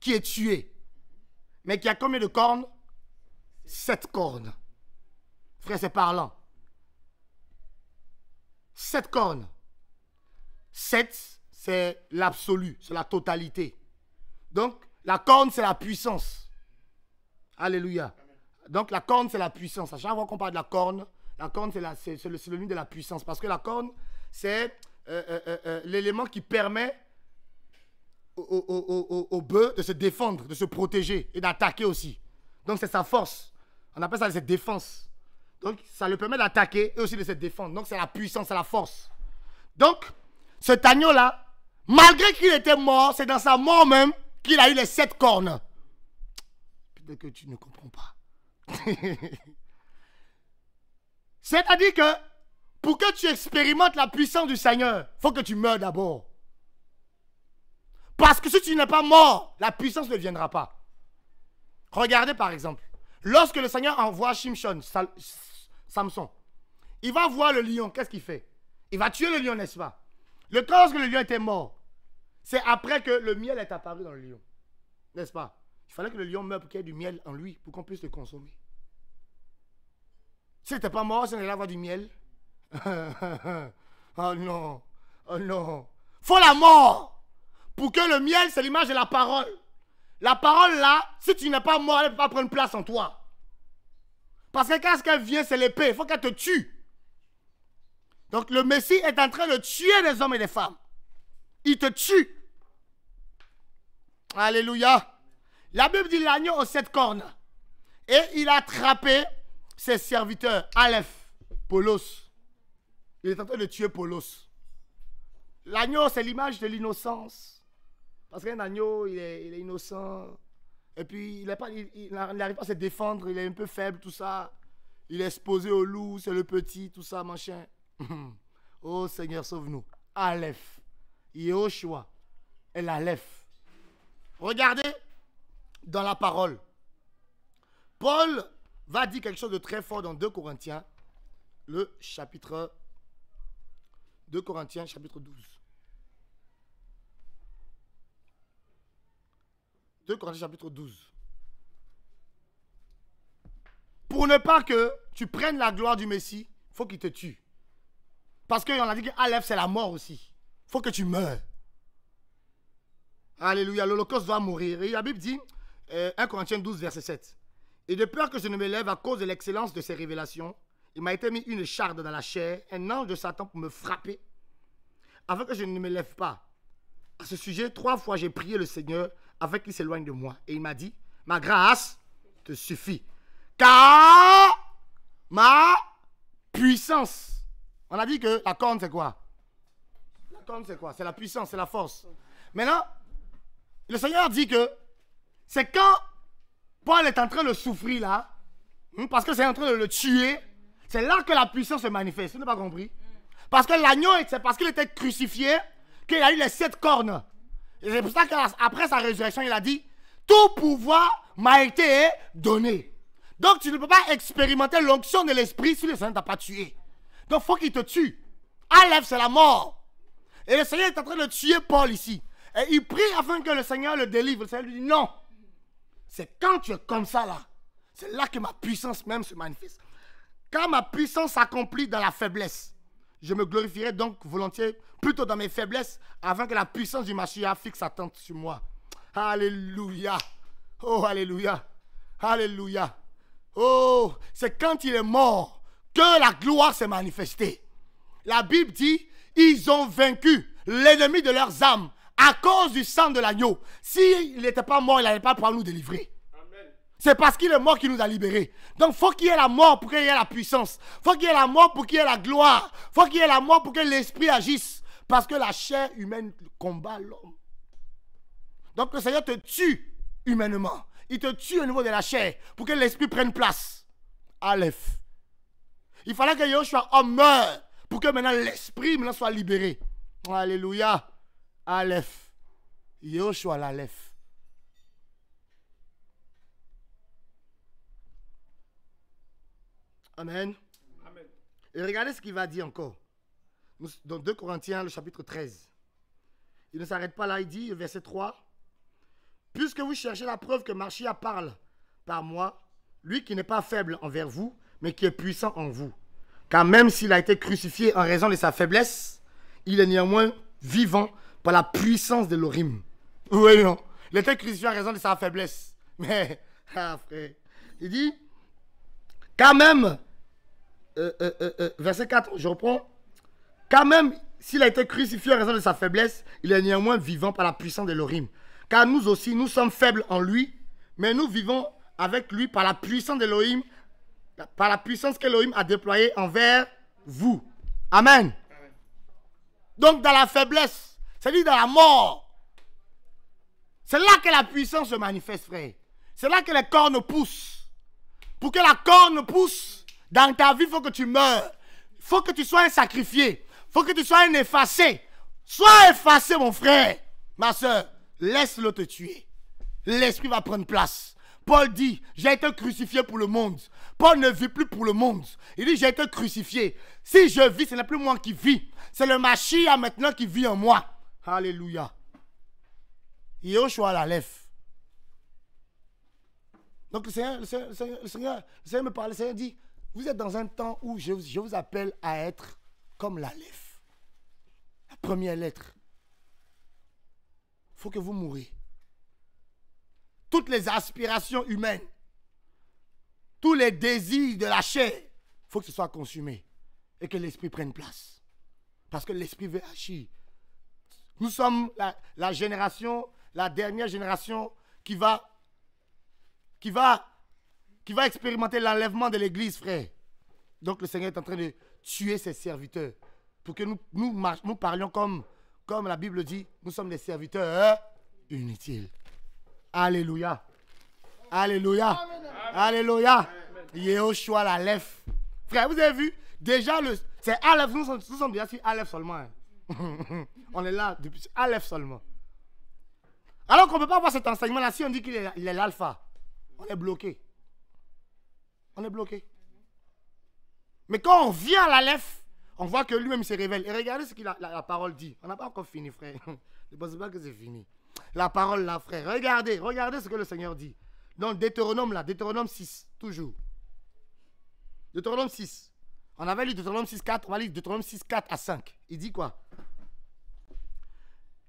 qui est tué, mais qui a combien de cornes? Sept cornes. Frère, c'est parlant. Sept cornes. Sept, c'est l'absolu, c'est la totalité. Donc, la corne, c'est la puissance. Alléluia. Donc, la corne, c'est la puissance. À chaque fois qu'on parle de la corne, la corne, c'est le synonyme de la puissance. Parce que la corne, c'est euh, euh, euh, l'élément qui permet au, bœuf de se défendre, de se protéger et d'attaquer aussi. Donc, c'est sa force. On appelle ça cette défense. Donc, ça le permet d'attaquer et aussi de se défendre. Donc, c'est la puissance, c'est la force. Donc, cet agneau-là, malgré qu'il était mort, c'est dans sa mort même qu'il a eu les sept cornes. Peut-être que tu ne comprends pas. [LAUGHS] C'est-à-dire que pour que tu expérimentes la puissance du Seigneur, il faut que tu meurs d'abord. Parce que si tu n'es pas mort, la puissance ne viendra pas. Regardez par exemple, lorsque le Seigneur envoie Shimshon, Samson, il va voir le lion, qu'est-ce qu'il fait? Il va tuer le lion, n'est-ce pas? Le temps lorsque le lion était mort, c'est après que le miel est apparu dans le lion. N'est-ce pas? Il fallait que le lion meure pour qu'il y ait du miel en lui, pour qu'on puisse le consommer. S'il n'était pas mort, s'il allait avoir du miel. [LAUGHS] oh non, oh non. Faut la mort pour que le miel, c'est l'image de la parole. La parole là, si tu n'es pas mort, elle ne peut pas prendre place en toi. Parce que quand elle vient, c'est l'épée. Il faut qu'elle te tue. Donc le Messie est en train de tuer des hommes et des femmes. Il te tue. Alléluia. La Bible dit l'agneau aux sept cornes. Et il a attrapé ses serviteurs, Aleph, Polos. Il est en train de tuer Polos. L'agneau, c'est l'image de l'innocence. Parce qu'un agneau, il est, innocent. Et puis, il n'arrive pas à se défendre. Il est un peu faible, tout ça. Il est exposé au loup, c'est le petit, tout ça, machin. [LAUGHS] oh Seigneur, sauve-nous. Aleph. Yehoshua. Et l'Aleph. Regardez dans la parole. Paul va dire quelque chose de très fort dans 2 Corinthiens, le chapitre 2 Corinthiens, chapitre 12. 2 Corinthiens, chapitre 12. Pour ne pas que tu prennes la gloire du Messie, il faut qu'il te tue. Parce qu'on a dit que Aleph, c'est la mort aussi. Il faut que tu meurs. Alléluia, l'Holocauste doit mourir. Et la Bible dit, euh, 1 Corinthiens 12, verset 7. Et de peur que je ne me lève à cause de l'excellence de ces révélations, il m'a été mis une charde dans la chair, un ange de Satan pour me frapper, afin que je ne me lève pas. À ce sujet, trois fois j'ai prié le Seigneur afin qu'il s'éloigne de moi. Et il m'a dit, ma grâce te suffit. Car ma puissance. On a dit que la corne, c'est quoi? La corne, c'est quoi? C'est la puissance, c'est la force. Maintenant, le Seigneur dit que c'est quand Paul est en train de souffrir là, hein, parce que c'est en train de le tuer, c'est là que la puissance se manifeste. Vous n'avez pas compris? Parce que l'agneau, c'est parce qu'il était crucifié qu'il a eu les sept cornes. Et c'est pour ça qu'après sa résurrection, il a dit Tout pouvoir m'a été donné. Donc tu ne peux pas expérimenter l'onction de l'esprit si le Seigneur ne t'a pas tué. Donc faut qu'il te tue. Aleph, c'est la mort. Et le Seigneur est en train de tuer Paul ici. Et il prie afin que le Seigneur le délivre. Le Seigneur lui dit non. C'est quand tu es comme ça là. C'est là que ma puissance même se manifeste. Quand ma puissance s'accomplit dans la faiblesse, je me glorifierai donc volontiers plutôt dans mes faiblesses afin que la puissance du Mashiach fixe sa tente sur moi. Alléluia. Oh, Alléluia. Alléluia. Oh, c'est quand il est mort que la gloire s'est manifestée. La Bible dit, ils ont vaincu l'ennemi de leurs âmes à cause du sang de l'agneau. S'il n'était pas mort, il n'allait pas pouvoir nous délivrer. C'est parce qu'il est mort qu'il nous a libérés. Donc, faut qu'il y ait la mort pour qu'il y ait la puissance. faut qu'il y ait la mort pour qu'il y ait la gloire. faut qu'il y ait la mort pour que l'esprit agisse. Parce que la chair humaine combat l'homme. Donc, le Seigneur te tue humainement. Il te tue au niveau de la chair pour que l'esprit prenne place. Aleph. Il fallait que Yoshua meure pour que maintenant l'esprit maintenant soit libéré. Alléluia. Aleph. Yoshua l'Aleph. Amen. Et regardez ce qu'il va dire encore. Dans 2 Corinthiens, le chapitre 13. Il ne s'arrête pas là, il dit, verset 3. Puisque vous cherchez la preuve que Marchia parle par moi, lui qui n'est pas faible envers vous, mais qui est puissant en vous. Car même s'il a été crucifié en raison de sa faiblesse, il est néanmoins vivant par la puissance de l'Orim. Oui, non. Il était crucifié en raison de sa faiblesse. Mais, [LAUGHS] ah frère, il dit, quand même, euh, euh, euh, verset 4, je reprends. Quand même, s'il a été crucifié en raison de sa faiblesse, il est néanmoins vivant par la puissance de l'Orim. Car nous aussi, nous sommes faibles en lui, mais nous vivons avec lui par la puissance d'Elohim, par la puissance qu'Elohim a déployée envers vous. Amen. Donc dans la faiblesse, c'est-à-dire dans la mort, c'est là que la puissance se manifeste, frère. C'est là que les cornes poussent. Pour que la corne pousse, dans ta vie, il faut que tu meurs. Il faut que tu sois un sacrifié. Il faut que tu sois un effacé. Sois effacé, mon frère. Ma soeur, laisse-le te tuer. L'esprit va prendre place. Paul dit, j'ai été crucifié pour le monde. Paul ne vit plus pour le monde. Il dit, j'ai été crucifié. Si je vis, ce n'est plus moi qui vis. C'est le Machia maintenant qui vit en moi. Alléluia. Yoshua la. Donc le Seigneur, le Seigneur, me parle, le Seigneur dit, vous êtes dans un temps où je, vous appelle à être comme la. La première lettre. Il faut que vous mourrez. Toutes les aspirations humaines, tous les désirs de la chair, il faut que ce soit consumé et que l'esprit prenne place. Parce que l'esprit veut agir. Nous sommes la, génération, la dernière génération qui va, qui va qui va expérimenter l'enlèvement de l'Église, frère. Donc le Seigneur est en train de tuer ses serviteurs. Pour que nous, nous, parlions comme, comme la Bible dit, nous sommes des serviteurs inutiles. Alléluia. Alléluia. Alléluia. Yehoshua la lève. Frère, vous avez vu, déjà, c'est Aleph, nous sommes, nous sommes déjà sur Aleph seulement. Hein. [LAUGHS] on est là depuis Aleph seulement. Alors qu'on ne peut pas avoir cet enseignement-là si on dit qu'il est l'alpha. On est bloqué on est bloqué. Mais quand on vient à la on voit que lui-même se révèle. Et regardez ce que la, parole dit. On n'a pas encore fini, frère. [LAUGHS] Ne pensez pas que c'est fini. La parole là, frère. Regardez, regardez ce que le Seigneur dit. Dans Deutéronome là, Deutéronome 6, toujours. Deutéronome 6. On avait lu Deutéronome 6, 4, on va lire Deutéronome 6, 4 à 5. Il dit quoi?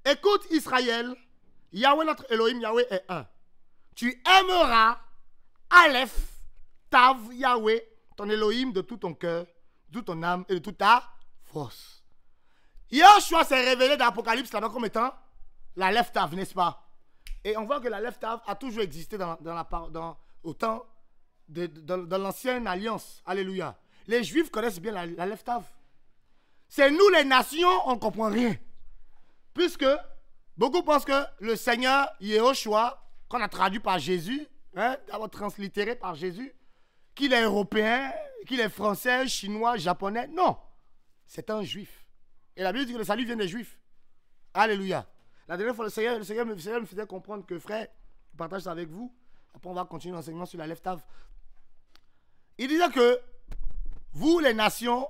Écoute Israël, Yahweh notre Elohim, Yahweh est un. Tu aimeras Aleph Tav Yahweh, ton Elohim, de tout ton cœur, de toute ton âme et de toute ta force. Yahshua s'est révélé dans l'Apocalypse là-bas comme étant la Tav, n'est-ce pas? Et on voit que la Tav a toujours existé dans, la, dans, au temps de, l'ancienne alliance. Alléluia. Les Juifs connaissent bien la, la Tav. C'est nous les nations, on ne comprend rien. Puisque beaucoup pensent que le Seigneur Yehoshua, qu'on a traduit par Jésus, hein, d'abord translittéré par Jésus, qu'il est européen, qu'il est français, chinois, japonais. Non. C'est un juif. Et la Bible dit que le salut vient des juifs. Alléluia. La dernière fois, le Seigneur, le Seigneur, me, faisait comprendre que, frère, je partage ça avec vous. Après, on va continuer l'enseignement sur la lèvre Il disait que vous, les nations,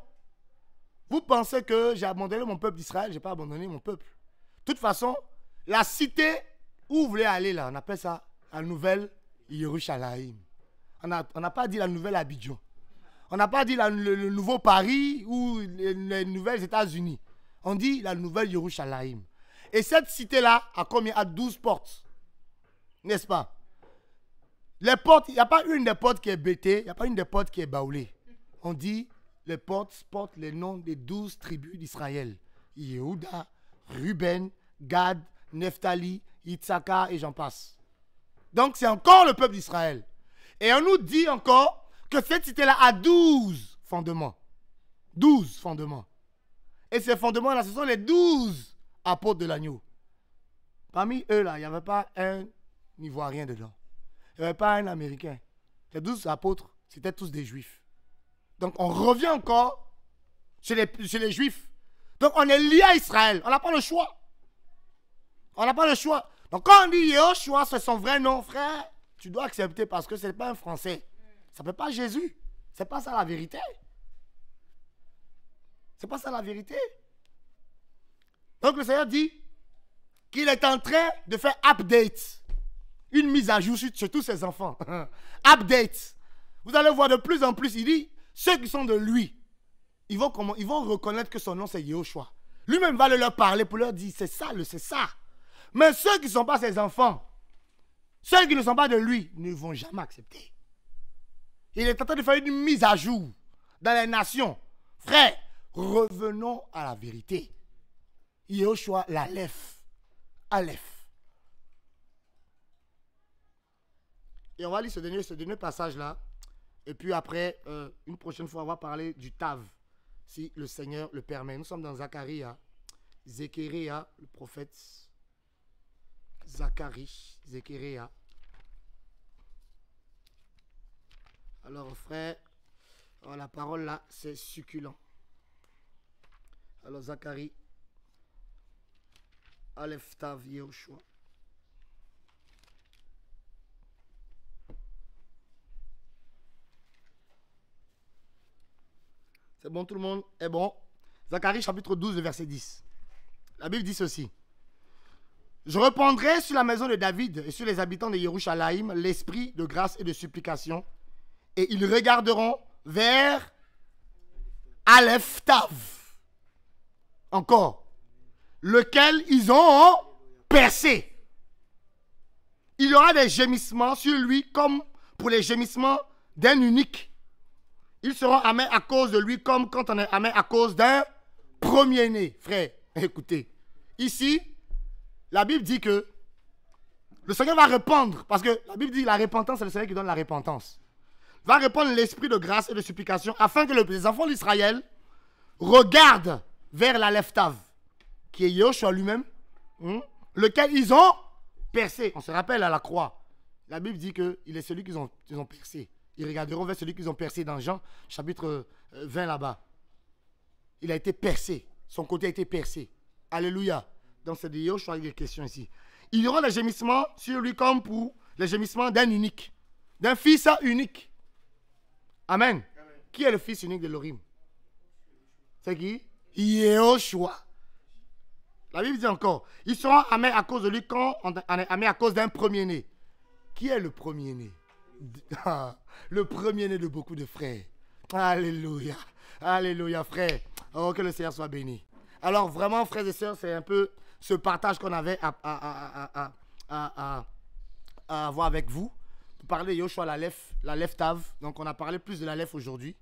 vous pensez que j'ai abandonné mon peuple d'Israël. Je n'ai pas abandonné mon peuple. De toute façon, la cité où vous voulez aller là, on appelle ça la nouvelle Yerushalayim. On n'a pas dit la nouvelle Abidjan. On n'a pas dit le, nouveau Paris ou les, les nouvelles États-Unis. On dit la nouvelle Yerushalayim. Et cette cité-là a combien? A 12 portes. N'est-ce pas? Les portes, il n'y a pas une des portes qui est bêtée, il n'y a pas une des portes qui est baoulée. On dit les portes portent les noms des 12 tribus d'Israël. Yehuda, Ruben, Gad, Nephtali, Itzaka et j'en passe. Donc c'est encore le peuple d'Israël. Et on nous dit encore que cette cité-là a 12 fondements. 12 fondements. Et ces fondements-là, ce sont les 12 apôtres de l'agneau. Parmi eux, là, il n'y avait pas un Ivoirien dedans. Il n'y avait pas un Américain. Les 12 apôtres, c'était tous des Juifs. Donc on revient encore chez les Juifs. Donc on est lié à Israël. On n'a pas le choix. On n'a pas le choix. Donc quand on dit Yehoshua, c'est son vrai nom, frère, tu dois accepter parce que ce n'est pas un Français. Ça ne peut pas Jésus. C'est pas ça la vérité. C'est pas ça la vérité. Donc le Seigneur dit qu'il est en train de faire update. Une mise à jour sur, tous ses enfants. [LAUGHS] update. Vous allez voir de plus en plus, il dit, ceux qui sont de lui, ils vont, comment, ils vont reconnaître que son nom c'est Yehoshua. Lui-même va leur parler pour leur dire, c'est ça, c'est ça. Mais ceux qui ne sont pas ses enfants, ceux qui ne sont pas de lui, ne vont jamais accepter. Il est en train de faire une mise à jour dans les nations. Frère, revenons à la vérité. Yehoshua, l'Aleph. Aleph. Et on va lire ce dernier, passage-là. Et puis après, euh, une prochaine fois, on va parler du Tav, si le Seigneur le permet. Nous sommes dans Zacharie. Zéchéria, le prophète. Zacharie, Zéchéria. Alors, frère, oh, la parole là, c'est succulent. Alors, Zacharie, Aleph Tav Yehoshua. C'est bon, tout le monde? Est bon? Zacharie chapitre 12, verset 10. La Bible dit ceci. Je reprendrai sur la maison de David et sur les habitants de Yerushalayim l'esprit de grâce et de supplication, et ils regarderont vers Aleph Tav. Encore. Lequel ils ont percé. Il y aura des gémissements sur lui comme pour les gémissements d'un unique. Ils seront amers à cause de lui comme quand on est amer à cause d'un premier-né. Frère, [LAUGHS] écoutez. Ici, la Bible dit que le Seigneur va répandre, parce que la Bible dit la repentance, c'est le Seigneur qui donne la repentance. Va répandre l'esprit de grâce et de supplication afin que les enfants d'Israël regardent vers la Leftav, qui est Yoshua lui-même, hein, lequel ils ont percé. On se rappelle à la croix. La Bible dit qu'il est celui qu'ils ont, ont percé. Ils regarderont vers celui qu'ils ont percé dans Jean, chapitre euh, 20 là-bas. Il a été percé. Son côté a été percé. Alléluia. Donc c'est de Yoshua il est question ici. Il y aura des gémissements sur lui comme pour les gémissements d'un unique. D'un fils unique. Amen. Qui est le fils unique de Lorim C'est qui? Yehoshua. La Bible dit encore, ils seront amers à cause de lui quand on est amers à cause d'un premier-né. Qui est le premier-né? [LAUGHS] Le premier-né de beaucoup de frères. Alléluia. Alléluia, frère. Oh, que le Seigneur soit béni. Alors, vraiment, frères et sœurs, c'est un peu ce partage qu'on avait à, à, à, à, avoir avec vous. Pour parler de Yoshua, la Lef, la Lef Tav. Donc, on a parlé plus de la Lef aujourd'hui.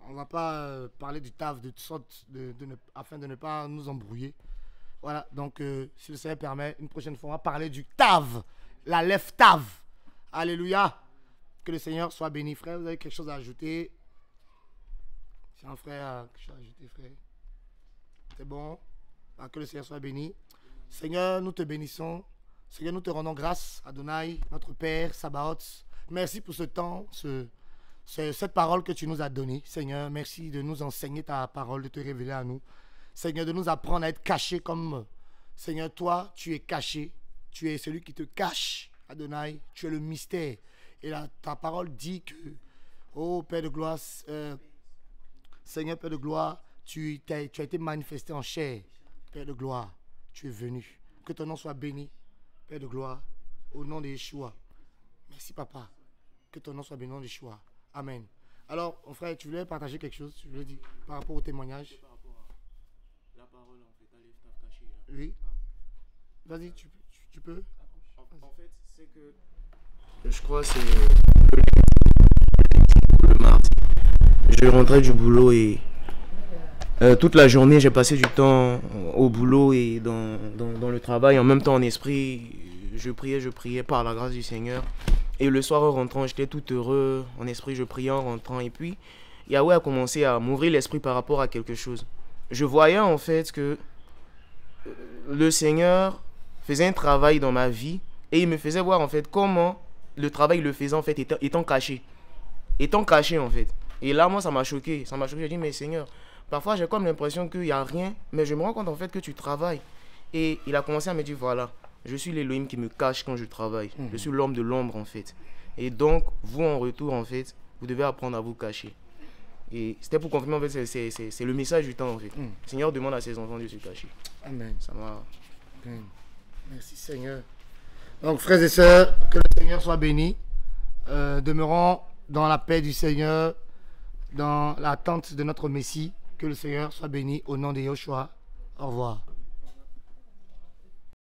On va pas euh, parler du Tav de sortes, de, ne- afin de ne pas nous embrouiller. Voilà, donc, euh, si le Seigneur permet, une prochaine fois, on va parler du Tav, la Lef Tav. Alléluia. Que le Seigneur soit béni, frère. Vous avez quelque chose à ajouter? C'est un frère, euh, quelque chose à ajouter, frère. C'est bon? Ah, que le Seigneur soit béni. Seigneur, nous te bénissons. Seigneur, nous te rendons grâce, Adonai, notre Père, Sabaoth. Merci pour ce temps, ce, ce- cette parole que tu nous as donnée. Seigneur, merci de nous enseigner ta parole, de te révéler à nous. Seigneur, de nous apprendre à être cachés comme, Seigneur, toi, tu es caché. Tu es celui qui te cache, Adonai. Tu es le mystère. Et ta parole dit que, oh Père de gloire, euh, Seigneur Père de gloire, tu, tu as été manifesté en chair. Père de gloire, tu es venu. Que ton nom soit béni. Père de gloire, au nom de Yeshua. Merci, Papa. Que ton nom soit béni au nom de Yeshua. Amen. Alors, mon frère, tu voulais partager quelque chose Tu voulais dire par rapport au témoignage? Par rapport à la parole, en fait, à l'Eftaf caché. là. Oui. Vas-y, tu, tu- tu peux? En, en fait, c'est que. Je crois que c'est. Le mardi. Je rentrais du boulot et. Euh, toute la journée, j'ai passé du temps au boulot et dans, dans, le travail. En même temps, en esprit, je priais, je priais par la grâce du Seigneur. Et le soir, en rentrant, j'étais tout heureux. En esprit, je priais en rentrant. Et puis, Yahweh a commencé à m'ouvrir l'esprit par rapport à quelque chose. Je voyais en fait que euh, le Seigneur faisait un travail dans ma vie et il me faisait voir en fait comment le travail il le faisait en fait étant, étant caché. Étant caché en fait. Et là, moi, ça m'a choqué. Ça m'a choqué. J'ai dit, mais Seigneur, parfois j'ai comme l'impression qu'il n'y a rien, mais je me rends compte en fait que tu travailles. Et il a commencé à me dire, voilà, je suis l'Élohim qui me cache quand je travaille. Je suis l'homme de l'ombre en fait. Et donc, vous en retour en fait, vous devez apprendre à vous cacher. Et c'était pour confirmer en fait, c'est- le message du temps en fait. Mm. Le Seigneur demande à ses enfants de se cacher. Amen. Ça m'a. Amen. Merci Seigneur. Donc, frères et sœurs, que le Seigneur soit béni. Euh, demeurons dans la paix du Seigneur, dans l'attente de notre Messie. Que le Seigneur soit béni au nom de Yoshua. Au revoir.